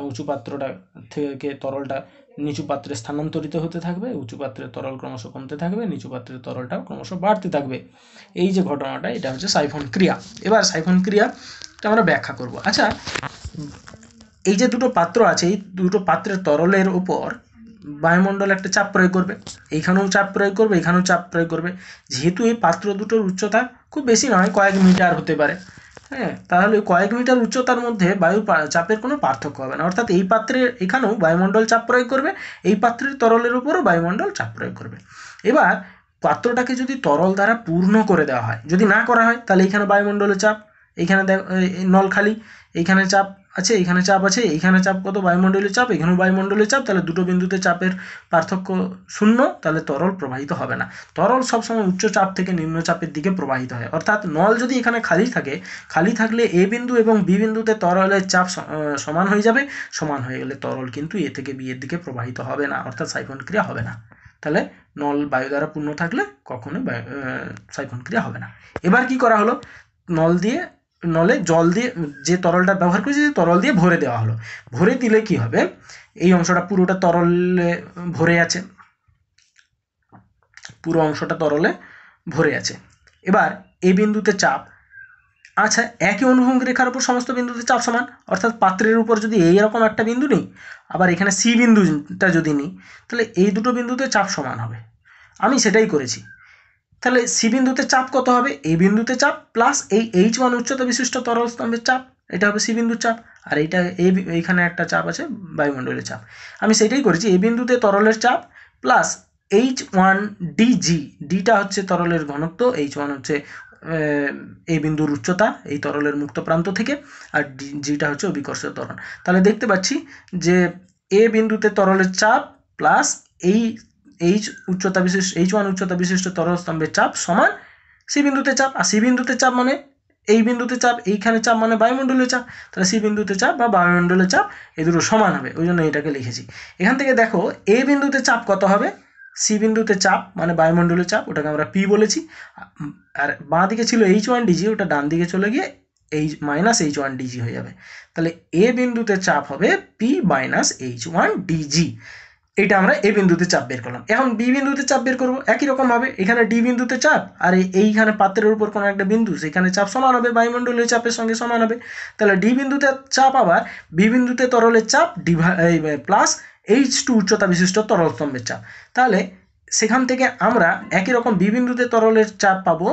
উঁচু পাত্রটা থেকে তরলটা নিচু পাত্রে স্থানান্তরিত হতে থাকবে, উঁচু পাত্রের তরল ক্রমশ কমতে থাকবে, নিচু পাত্রের তরলটাও ক্রমশ বাড়তে থাকবে। এই যে ঘটনাটা, এটা হচ্ছে সাইফন ক্রিয়া। এবার সাইফন ক্রিয়াটা আমরা ব্যাখ্যা করব। আচ্ছা এই যে দুটো পাত্র আছে, এই দুটো পাত্রের তরলের উপর বায়ুমণ্ডল একটা চাপ প্রয়োগ করবে। এইখানেও চাপ প্রয়োগ করবে, এখানেও চাপ প্রয়োগ করবে। যেহেতু এই পাত্র দুটোর উচ্চতা খুব বেশি নয়, কয়েক মিটার হতে পারে। হ্যাঁ তাহলে কয়েক মিটার উচ্চতার মধ্যে বায়ু চাপের কোনো পার্থক্য হবে না। অর্থাৎ এই পাত্রের এখানেও বায়ুমণ্ডল চাপ প্রয়োগ করবে, এই পাত্রের তরলের উপরও বায়ুমণ্ডল চাপ প্রয়োগ করবে। এবার পাত্রটাকে যদি তরল দ্বারা পূর্ণ করে দেওয়া হয়, যদি না করা হয়, তাহলে এইখানে বায়ুমণ্ডলের চাপ এইখানে নল খালি এইখানে চাপ আছে এইখানে চাপ আছে এইখানে চাপ কত? বায়ুমণ্ডলীয় চাপ, এখানেও বায়ুমণ্ডলীয় চাপ, তাহলে দুটো বিন্দুতে চাপের পার্থক্য শূন্য, তাহলে তরল প্রবাহিত হবে না। তরল সবসময় উচ্চ চাপ থেকে নিম্ন চাপের দিকে প্রবাহিত হয়। অর্থাৎ নল যদি এখানে খালি থাকে, খালি থাকলে এ বিন্দু এবং বি বিন্দুতে তরলের চাপ সমান হয়ে যাবে, সমান হয়ে গেলে তরল কিন্তু এ থেকে বি এর দিকে প্রবাহিত হবে না, অর্থাৎ সাইফন ক্রিয়া হবে না। তাহলে নল বায়ু দ্বারা পূর্ণ থাকলে কখনোই সাইফন ক্রিয়া হবে না। এবার কি করা হলো? নল দিয়ে নলে জল দিয়ে, যে তরলটা ব্যবহার করেছি, সেই তরল দিয়ে ভরে দেওয়া হলো। ভরে দিলে কি হবে? এই অংশটা পুরোটা তরলে ভরে আছে। পুরো অংশটা তরলে ভরে আছে। এবার এই বিন্দুতে চাপ। আচ্ছা একই অনুভূমিক রেখার উপর সমস্ত বিন্দুতে চাপ সমান? অর্থাৎ পাত্রের উপর যদি এইরকম একটা বিন্দু নিই, আবার এখানে সি বিন্দুটা যদি নিই, তাহলে এই দুটো বিন্দুতে চাপ সমান হবে। আমি সেটাই করেছি। তাহলে সি বিন্দুতে চাপ কত হবে? এই বিন্দুতে চাপ প্লাস এই এইচ ওয়ান উচ্চতা বিশিষ্ট তরল স্তম্ভের চাপ, এটা হবে সি বিন্দুর চাপ, আর এইটা এই এইখানে একটা চাপ আছে, বায়ুমণ্ডলের চাপ। আমি সেটাই করেছি এই বিন্দুতে তরলের চাপ প্লাস এইচ ওয়ান ডিজি ডিটা হচ্ছে তরলের ঘনত্ব এইচ ওয়ান হচ্ছে এই বিন্দুর উচ্চতা, এই তরলের মুক্ত প্রান্ত থেকে, আর জিটা হচ্ছে অভিকর্ষ ত্বরণ। তাহলে দেখতে পাচ্ছি যে এ বিন্দুতে তরলের চাপ প্লাস এই এইচ উচ্চতা বিশিষ্ট এইচ ওয়ান উচ্চতা বিশিষ্ট তরল স্তম্ভের চাপ সমান সি বিন্দুতে চাপ। আর সি বিন্দুতে চাপ মানে এই বিন্দুতে চাপ, এইখানে চাপ মানে বায়ুমণ্ডলীয় চাপ। তাহলে সি বিন্দুতে চাপ বা বায়ুমণ্ডলের চাপ এই দুটো সমান হবে, ওই জন্য এটাকে লিখেছি। এখান থেকে দেখো এ বিন্দুতে চাপ কত হবে? সি বিন্দুতে চাপ মানে বায়ুমণ্ডলীয় চাপ, ওটাকে আমরা পি বলেছি। আর বাঁ দিকে ছিল এইচ ওয়ান ডিজি ওটা ডান দিকে চলে গিয়ে H minus H one D G হয়ে যাবে। তাহলে এ বিন্দুতে চাপ হবে P minus H one D G এটা আমরা এ বিন্দুতে চাপ বের করলাম। এখন বি বিন্দুতে চাপ বের করব, একই রকম ভাবে এখানে ডি বিন্দুতে চাপ আর এইখানে পাত্রের উপর কোনো একটা বিন্দু, সেখানে চাপ সমান হবে, বায়ুমণ্ডলীয় চাপের সঙ্গে সমান হবে। তাহলে ডি বিন্দুতে চাপ আবার, বি বিন্দুতে তরলের চাপ ডিভা প্লাস এইচ টু উচ্চতা বিশিষ্ট তরল স্তম্ভের চাপ। তাহলে সেখান থেকে আমরা একই রকম বি বিন্দুতে তরলের চাপ পাবো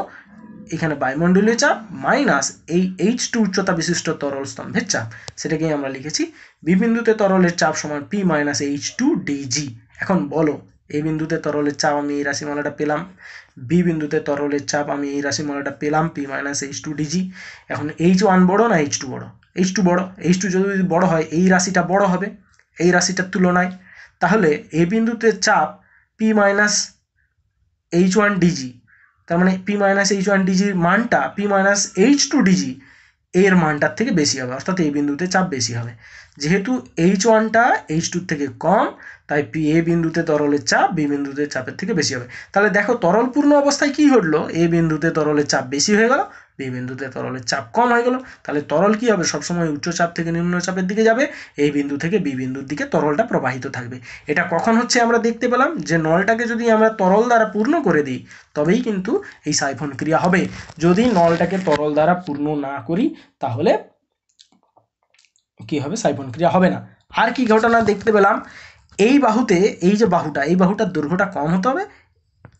এখানে বায়ুমণ্ডলীয় চাপ মাইনাস এই এইচ টু উচ্চতা বিশিষ্ট তরল স্তম্ভের চাপ। সেটাকেই আমরা লিখেছি বি বিন্দুতে তরলের চাপ সমান P minus H two D G এখন বলো এই বিন্দুতে তরলের চাপ আমি এই রাশিমালাটা পেলাম, বি বিন্দুতে তরলের চাপ আমি এই রাশিমালাটা পেলাম P minus H two D G এখন এইচ ওয়ান বড়ো না এইচ টু বড়ো? এইচ টু বড়ো। এইচ টু যদি বড়ো হয়, এই রাশিটা বড় হবে, এই রাশিটার তুলনায়। তাহলে এ বিন্দুতে চাপ P minus h one d g তার মানে পি মাইনাস এইচ ওয়ান ডিজির মানটা P minus h two d g এর মানটার থেকে বেশি হবে, অর্থাৎ এই বিন্দুতে চাপ বেশি হবে। যেহেতু এইচ ওয়ানটা এইচ টুর থেকে কম, তাই পি এ বিন্দুতে তরলের চাপ বি বিন্দুতে চাপের থেকে বেশি হবে। তাহলে দেখো তরলপূর্ণ অবস্থায় কী ঘটলো? এ বিন্দুতে তরলের চাপ বেশি হয়ে গেল বি বিন্দুতে তরলের চাপ কম হয়ে গেল, তাহলে তরল কী হবে? সবসময় উচ্চ চাপ থেকে নিম্ন চাপের দিকে যাবে, এই বিন্দু থেকে বি বিন্দুর দিকে তরলটা প্রবাহিত থাকবে। এটা কখন হচ্ছে আমরা দেখতে পেলাম যে নলটাকে যদি আমরা তরল দ্বারা পূর্ণ করে দিই, তবেই কিন্তু এই সাইফন ক্রিয়া হবে। যদি নলটাকে তরল দ্বারা পূর্ণ না করি, তাহলে কি হবে? সাইফন ক্রিয়া হবে না। আর কি ঘটনা দেখতে পেলাম? এই বাহুতে, এই যে বাহুটা, এই বাহুটার দৈর্ঘ্যটা কম হতে হবে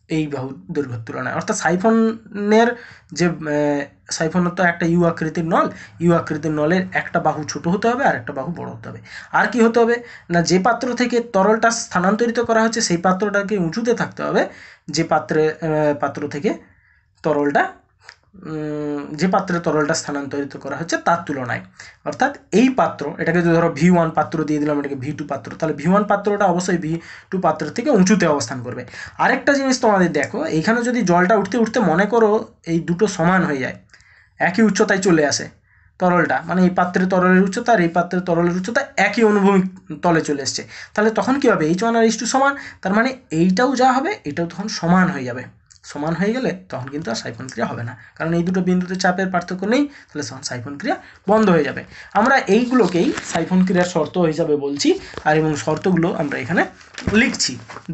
এই বাহু দৈর্ঘ্যের তুলনায়। অর্থাৎ সাইফনের যে সাইফন তো একটা ইউ আকৃতির নল, ইউ আকৃতির নলের একটা বাহু ছোট হতে হবে আর একটা বাহু বড় হতে হবে। আর কি হতে হবে? না, যে পাত্র থেকে তরলটা স্থানান্তরিত করা হচ্ছে সেই পাত্রটাকে উঁচুতে থাকতে হবে। যে পাত্রে পাত্র থেকে তরলটা যে পাত্রে তরলটা স্থানান্তরিত করা হচ্ছে তার তুলনায়। অর্থাৎ এই পাত্র, এটাকে যদি ধরো ভি ওয়ান পাত্র দিয়ে দিলাম, এটাকে ভি টু পাত্র, তাহলে ভি ওয়ান পাত্রটা অবশ্যই ভি টু পাত্র থেকে উঁচুতে অবস্থান করবে। আরেকটা জিনিস তোমাদের দেখো, এইখানে যদি জলটা উঠতে উঠতে মনে করো এই দুটো সমান হয়ে যায়, একই উচ্চতায় চলে আসে তরলটা মানে এই পাত্রের তরলের উচ্চতা আর এই পাত্রের তরলের উচ্চতা একই অনুভূমিক তলে চলে এসছে। তাহলে তখন কী হবে? এইচ ওয়ান আর এইচ টু সমান, তার মানে এইটাও যা হবে, এটাও তখন সমান হয়ে যাবে। সমান হয়ে গেলে তখন কিন্তু আর সাইফন ক্রিয়া হবে না। কারণ এই দুটো বিন্দুতে চাপের পার্থক্য নেই, তাহলে তখন সাইফন ক্রিয়া বন্ধ হয়ে যাবে। আমরা এইগুলোকেই সাইফন ক্রিয়ার শর্ত হিসাবে বলছি, আর এবং শর্তগুলো আমরা এখানে লিখছি।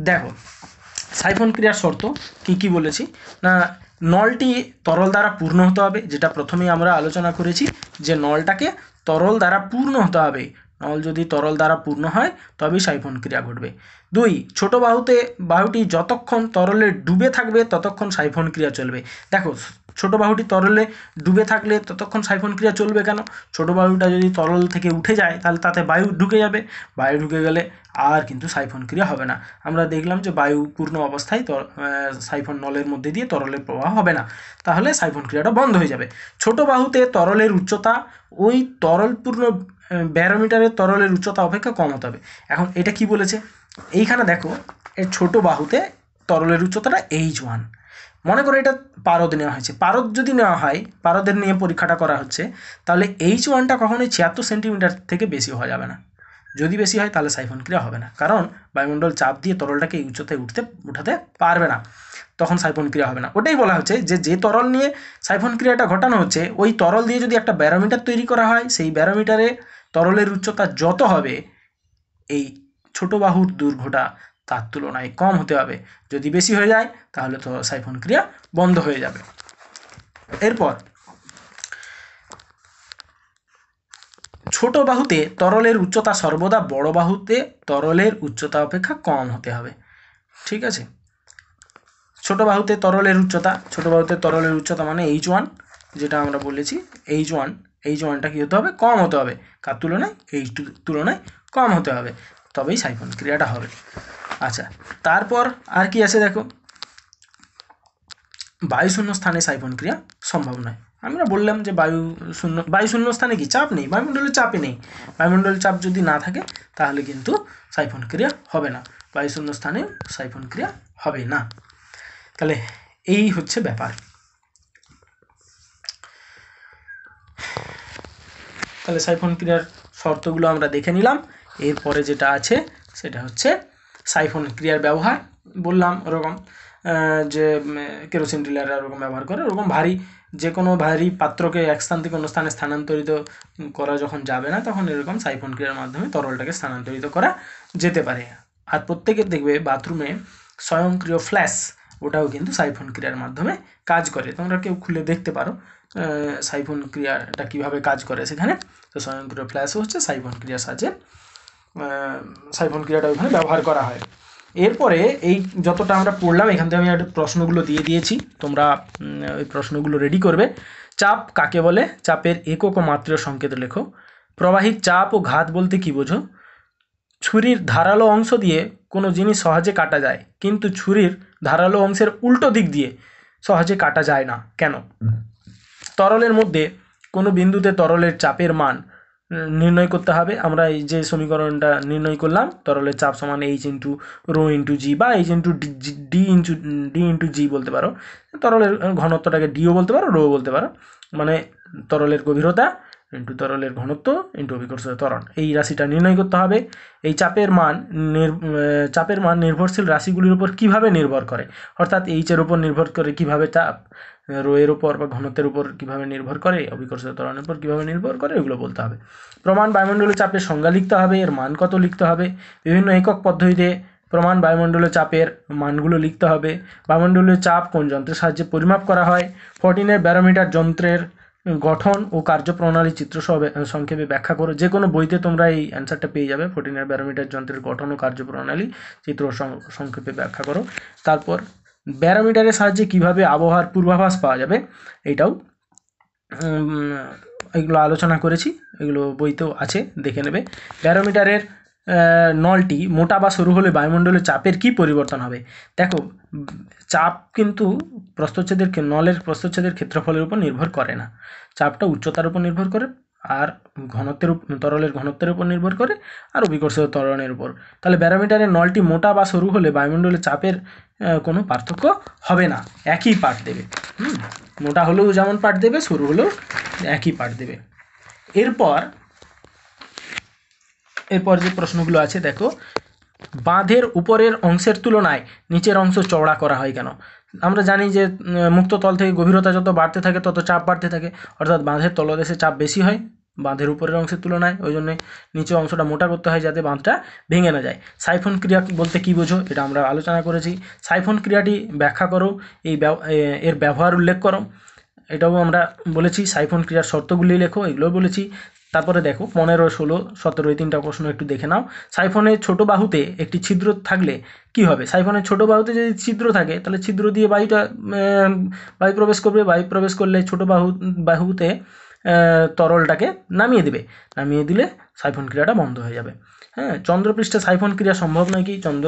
দেখো সাইফন ক্রিয়ার শর্ত কি কি বলেছি? না, নলটি তরল দ্বারা পূর্ণ হতে হবে, যেটা প্রথমেই আমরা আলোচনা করেছি, যে নলটাকে তরল দ্বারা পূর্ণ হতে হবে। নল যদি তরল দ্বারা পূর্ণ হয়, তবেই সাইফন ক্রিয়া ঘটবে। দুই, ছোট বাহুতে বাহুটি যতক্ষণ তরলে ডুবে থাকবে, ততক্ষণ সাইফন ক্রিয়া চলবে। দেখো, ছোট বাহুটি তরলে ডুবে থাকলে ততক্ষণ সাইফন ক্রিয়া চলবে কেন? ছোট বাহুটা যদি তরল থেকে উঠে যায়, তাহলে তাতে বায়ু ঢুকে যাবে। বায়ু ঢুকে গেলে আর কিন্তু সাইফন ক্রিয়া হবে না। আমরা দেখলাম যে বায়ু পূর্ণ অবস্থায় সাইফন নলের মধ্যে দিয়ে তরলের প্রবাহ হবে না। তাহলে সাইফন ক্রিয়াটা বন্ধ হয়ে যাবে। ছোট বাহুতে তরলের উচ্চতা, ওই তরলপূর্ণ ব্যারোমিটারের তরলের উচ্চতা অপেক্ষা কম হতে হবে। এখন এটা কি বলেছে? এইখানে দেখো, এর ছোট বাহুতে তরলের উচ্চতাটা এইচ ওয়ান মনে করো এটা পারদ নেওয়া হয়েছে। পারদ যদি নেওয়া হয়, পারদের নিয়ে পরীক্ষাটা করা হচ্ছে, তাহলে এইচ ওয়ানটা কখনোই ছিয়াত্তর সেন্টিমিটার থেকে বেশি হওয়া যাবে না। যদি বেশি হয়, তাহলে সাইফন ক্রিয়া হবে না। কারণ বায়ুমণ্ডল চাপ দিয়ে তরলটাকে এই উচ্চতায় উঠতে, উঠাতে পারবে না। তখন সাইফন ক্রিয়া হবে না। ওটাই বলা হচ্ছে যে যে তরল নিয়ে সাইফন ক্রিয়াটা ঘটানো হচ্ছে, ওই তরল দিয়ে যদি একটা ব্যারোমিটার তৈরি করা হয়, সেই ব্যারোমিটারে তরলের উচ্চতা যত হবে, এই ছোট বাহুর দৈর্ঘ্যটা তার তুলনায় কম হতে হবে। যদি বেশি হয়ে যায়, তাহলে তো সাইফন ক্রিয়া বন্ধ হয়ে যাবে। এরপর, ছোট বাহুতে তরলের উচ্চতা সর্বদা বড় বাহুতে তরলের উচ্চতা অপেক্ষা কম হতে হবে। ঠিক আছে? ছোট বাহুতে তরলের উচ্চতা, ছোট বাহুতে তরলের উচ্চতা মানে এইচ ওয়ান যেটা আমরা বলেছি এইচ ওয়ান এইচ ওয়ানটা কী হতে হবে? কম হতে হবে। কার তুলনায়? এইচ টু তুলনায় কম হতে হবে। তবেই সাইফন ক্রিয়াটা হবে। আচ্ছা তারপর আর কি আছে দেখো? বায়ু শূন্য স্থানে সাইফন ক্রিয়া সম্ভব নয়। আমরা বললাম যে বায়ু শূন্য বায়ু শূন্য স্থানে কি চাপ নেই? বায়ুমণ্ডলের চাপে নেই। বায়ুমণ্ডলের চাপ যদি না থাকে, তাহলে কিন্তু সাইফন ক্রিয়া হবে না। বায়ু শূন্য স্থানে সাইফন ক্রিয়া হবে না। তাহলে এই হচ্ছে ব্যাপার। তাহলে সাইফন ক্রিয়ার শর্তগুলো আমরা দেখে নিলাম। এরপরে যেটা আছে, সেটা হচ্ছে সাইফন ক্রিয়ার ব্যবহার। বললাম ওরকম যে কেরোসিন ডিলাররা ওরকম ব্যবহার করে, ওরকম ভারী যে কোনো ভারী পাত্রকে এক স্থান থেকে অন্য স্থানে স্থানান্তরিত করা যখন যাবে না, তখন এরকম সাইফন ক্রিয়ার মাধ্যমে তরলটাকে স্থানান্তরিত করা যেতে পারে। আর প্রত্যেকের দেখবে বাথরুমে স্বয়ংক্রিয় ফ্ল্যাশ, ওটাও কিন্তু সাইফন ক্রিয়ার মাধ্যমে কাজ করে। তোমরা কেউ খুলে দেখতে পারো সাইফন ক্রিয়াটা কীভাবে কাজ করে সেখানে। তো স্বয়ংক্রিয় ফ্ল্যাশও হচ্ছে সাইফন ক্রিয়ার সাহায্যে সাইফন ক্রিয়াটা ওখানে ব্যবহার করা হয়। এরপরে এই যতটা আমরা পড়লাম এখান থেকে আমি একটা প্রশ্নগুলো দিয়ে দিয়েছি। তোমরা ওই প্রশ্নগুলো রেডি করবে। চাপ কাকে বলে? চাপের একক ও মাত্রার সংকেত লেখো। প্রবাহী চাপ ও ঘাত বলতে কি বোঝো? ছুরির ধারালো অংশ দিয়ে কোনো জিনিস সহজে কাটা যায় কিন্তু ছুরির ধারালো অংশের উল্টো দিক দিয়ে সহজে কাটা যায় না। কেন? তরলের মধ্যে কোনো বিন্দুতে তরলের চাপের মান নির্ণয় করতে হবে। আমরা এই যে সমীকরণটা নির্ণয় করলাম, তরলের চাপ সমান h into rho into g বা h into d into d into g বলতে পারো। তরলের ঘনত্বটাকে ডিও বলতে পারো রো বলতে পারো। মানে তরলের গভীরতা ইন্টু তরলের ঘনত্ব ইন্টু অভিকর্ষিত ত্বরণ। এই রাশিটা নির্ণয় করতে হবে। এই চাপের মান চাপের মান নির্ভরশীল রাশিগুলির উপর কীভাবে নির্ভর করে? অর্থাৎ এইচের উপর নির্ভর করে কীভাবে চাপ রো এর উপর বা ঘনত্বের উপর কীভাবে নির্ভর করে অভিকর্ষিত ত্বরণের উপর কীভাবে নির্ভর করে, এগুলো বলতে হবে। প্রমাণ বায়ুমণ্ডলীয় চাপের সংজ্ঞা লিখতে হবে, এর মান কত লিখতে হবে, বিভিন্ন একক পদ্ধতিতে প্রমাণ বায়ুমণ্ডলীয় চাপের মানগুলো লিখতে হবে। বায়ুমণ্ডলীয় চাপ কোন যন্ত্রের সাহায্যে পরিমাপ করা হয় ফোরটিনের ব্যারোমিটার যন্ত্রের গঠন ও কার্যপ্রণালী চিত্র সহ সংক্ষেপে ব্যাখ্যা করো। যে কোনো বইতে তোমরা এই অ্যান্সারটা পেয়ে যাবে ফোরটিনের ব্যারোমিটার যন্ত্রের গঠন ও কার্যপ্রণালী চিত্র সংক্ষেপে ব্যাখ্যা করো। তারপর ব্যারোমিটারের সাহায্যে কীভাবে আবহাওয়ার পূর্বাভাস পাওয়া যাবে, এটাও এগুলো আলোচনা করেছি, এগুলো বইতেও আছে, দেখে নেবে। ব্যারোমিটারের নলটি মোটা বা সরু হলে বায়ুমণ্ডলের চাপের কি পরিবর্তন হবে? দেখো, চাপ কিন্তু প্রস্থচ্ছেদের ক্ষে- নলের প্রস্থচ্ছেদের ক্ষেত্রফলের উপর নির্ভর করে না। চাপটা উচ্চতার উপর নির্ভর করে আর ঘনত্বের তরলের ঘনত্বের উপর নির্ভর করে আর অভিকর্ষিত ত্বরণের উপর। তাহলে ব্যারোমিটারের নলটি মোটা বা সরু হলে বায়ুমণ্ডলের চাপের কোনো পার্থক্য হবে না। একই পাঠ দেবে। মোটা হলেও যেমন পাঠ দেবে, সরু হলেও একই পাঠ দেবে। এরপর এরপর যে প্রশ্নগুলো আছে, দেখো, বাঁধের উপরের অংশের তুলনায় নিচের অংশ চওড়া করা হয় কেন? আমরা জানি যে মুক্ত তল থেকে গভীরতা যত বাড়তে থাকে, তত চাপ বাড়তে থাকে। অর্থাৎ বাঁধের তলদেশে চাপ বেশি হয়, বাঁধের উপরের অংশের তুলনায়। ওই জন্যে নিচে অংশটা মোটা করতে হয় যাতে বাঁধটা ভেঙে না যায়। সাইফন ক্রিয়া বলতে কী বোঝো, এটা আমরা আলোচনা করেছি। সাইফন ক্রিয়াটি ব্যাখ্যা করো, এই এর ব্যবহার উল্লেখ করো। এটাও আমরা বলেছি, সাইফন ক্রিয়ার শর্তগুলি লেখো, এগুলোও বলেছি। তারপরে দেখো পনেরো, ষোলো, সতেরো এই তিনটা প্রশ্ন একটু দেখে নাও। সাইফনের ছোট বাহুতে একটি ছিদ্র থাকলে কি হবে? সাইফনের ছোট বাহুতে যদি ছিদ্র থাকে, তাহলে ছিদ্র দিয়ে বায়ুটা বায়ু প্রবেশ করবে। বায়ু প্রবেশ করলে ছোট বাহু, বাহুতে তরলটাকে নামিয়ে দেবে। নামিয়ে দিলে সাইফন ক্রিয়াটা বন্ধ হয়ে যাবে। হ্যাঁ চন্দ্রপৃষ্ঠে সাইফন ক্রিয়া সম্ভব নয় কি? চন্দ্র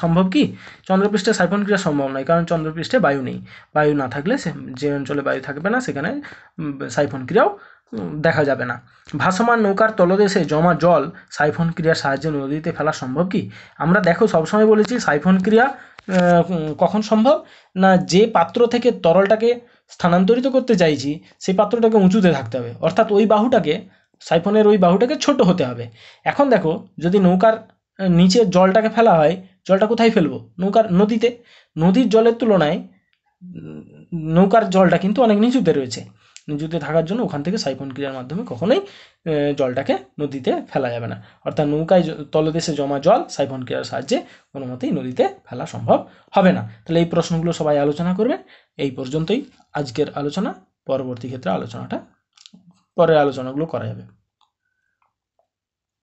সম্ভব কি? চন্দ্রপৃষ্ঠে সাইফন ক্রিয়া সম্ভব নয়, কারণ চন্দ্রপৃষ্ঠে বায়ু নেই। বায়ু না থাকলে যে অঞ্চলে বায়ু থাকবে না, সেখানে সাইফন ক্রিয়াও দেখা যাবে না। ভাসমান নৌকার তলদেশে জমা জল সাইফন ক্রিয়ার সাহায্যে নদীতে ফেলা সম্ভব কি? আমরা দেখো, সবসময় বলেছি সাইফন ক্রিয়া কখন সম্ভব? না, যে পাত্র থেকে তরলটাকে স্থানান্তরিত করতে চাইছি সেই পাত্রটাকে উঁচুতে থাকতে হবে। অর্থাৎ ওই বাহুটাকে, সাইফনের ওই বাহুটাকে ছোট হতে হবে। এখন দেখো, যদি নৌকার নিচে জলটাকে ফেলা হয়, জলটা কোথায় ফেলব? নৌকার নদীতে। নদীর জলের তুলনায় নৌকার জলটা কিন্তু অনেক নিচুতে রয়েছে। নিচুতে থাকার জন্য ওখান থেকে সাইফন ক্রিয়ার মাধ্যমে কখনোই জলটাকে নদীতে ফেলা যাবে না। অর্থাৎ নৌকায় তলদেশে জমা জল সাইফন ক্রিয়ার সাহায্যে কোনো মতেই নদীতে ফেলা সম্ভব হবে না। তাহলে এই প্রশ্নগুলো সবাই আলোচনা করবেন। এই পর্যন্তই আজকের আলোচনা। পরবর্তী ক্ষেত্রে আলোচনাটা, পরের আলোচনাগুলো করা যাবে।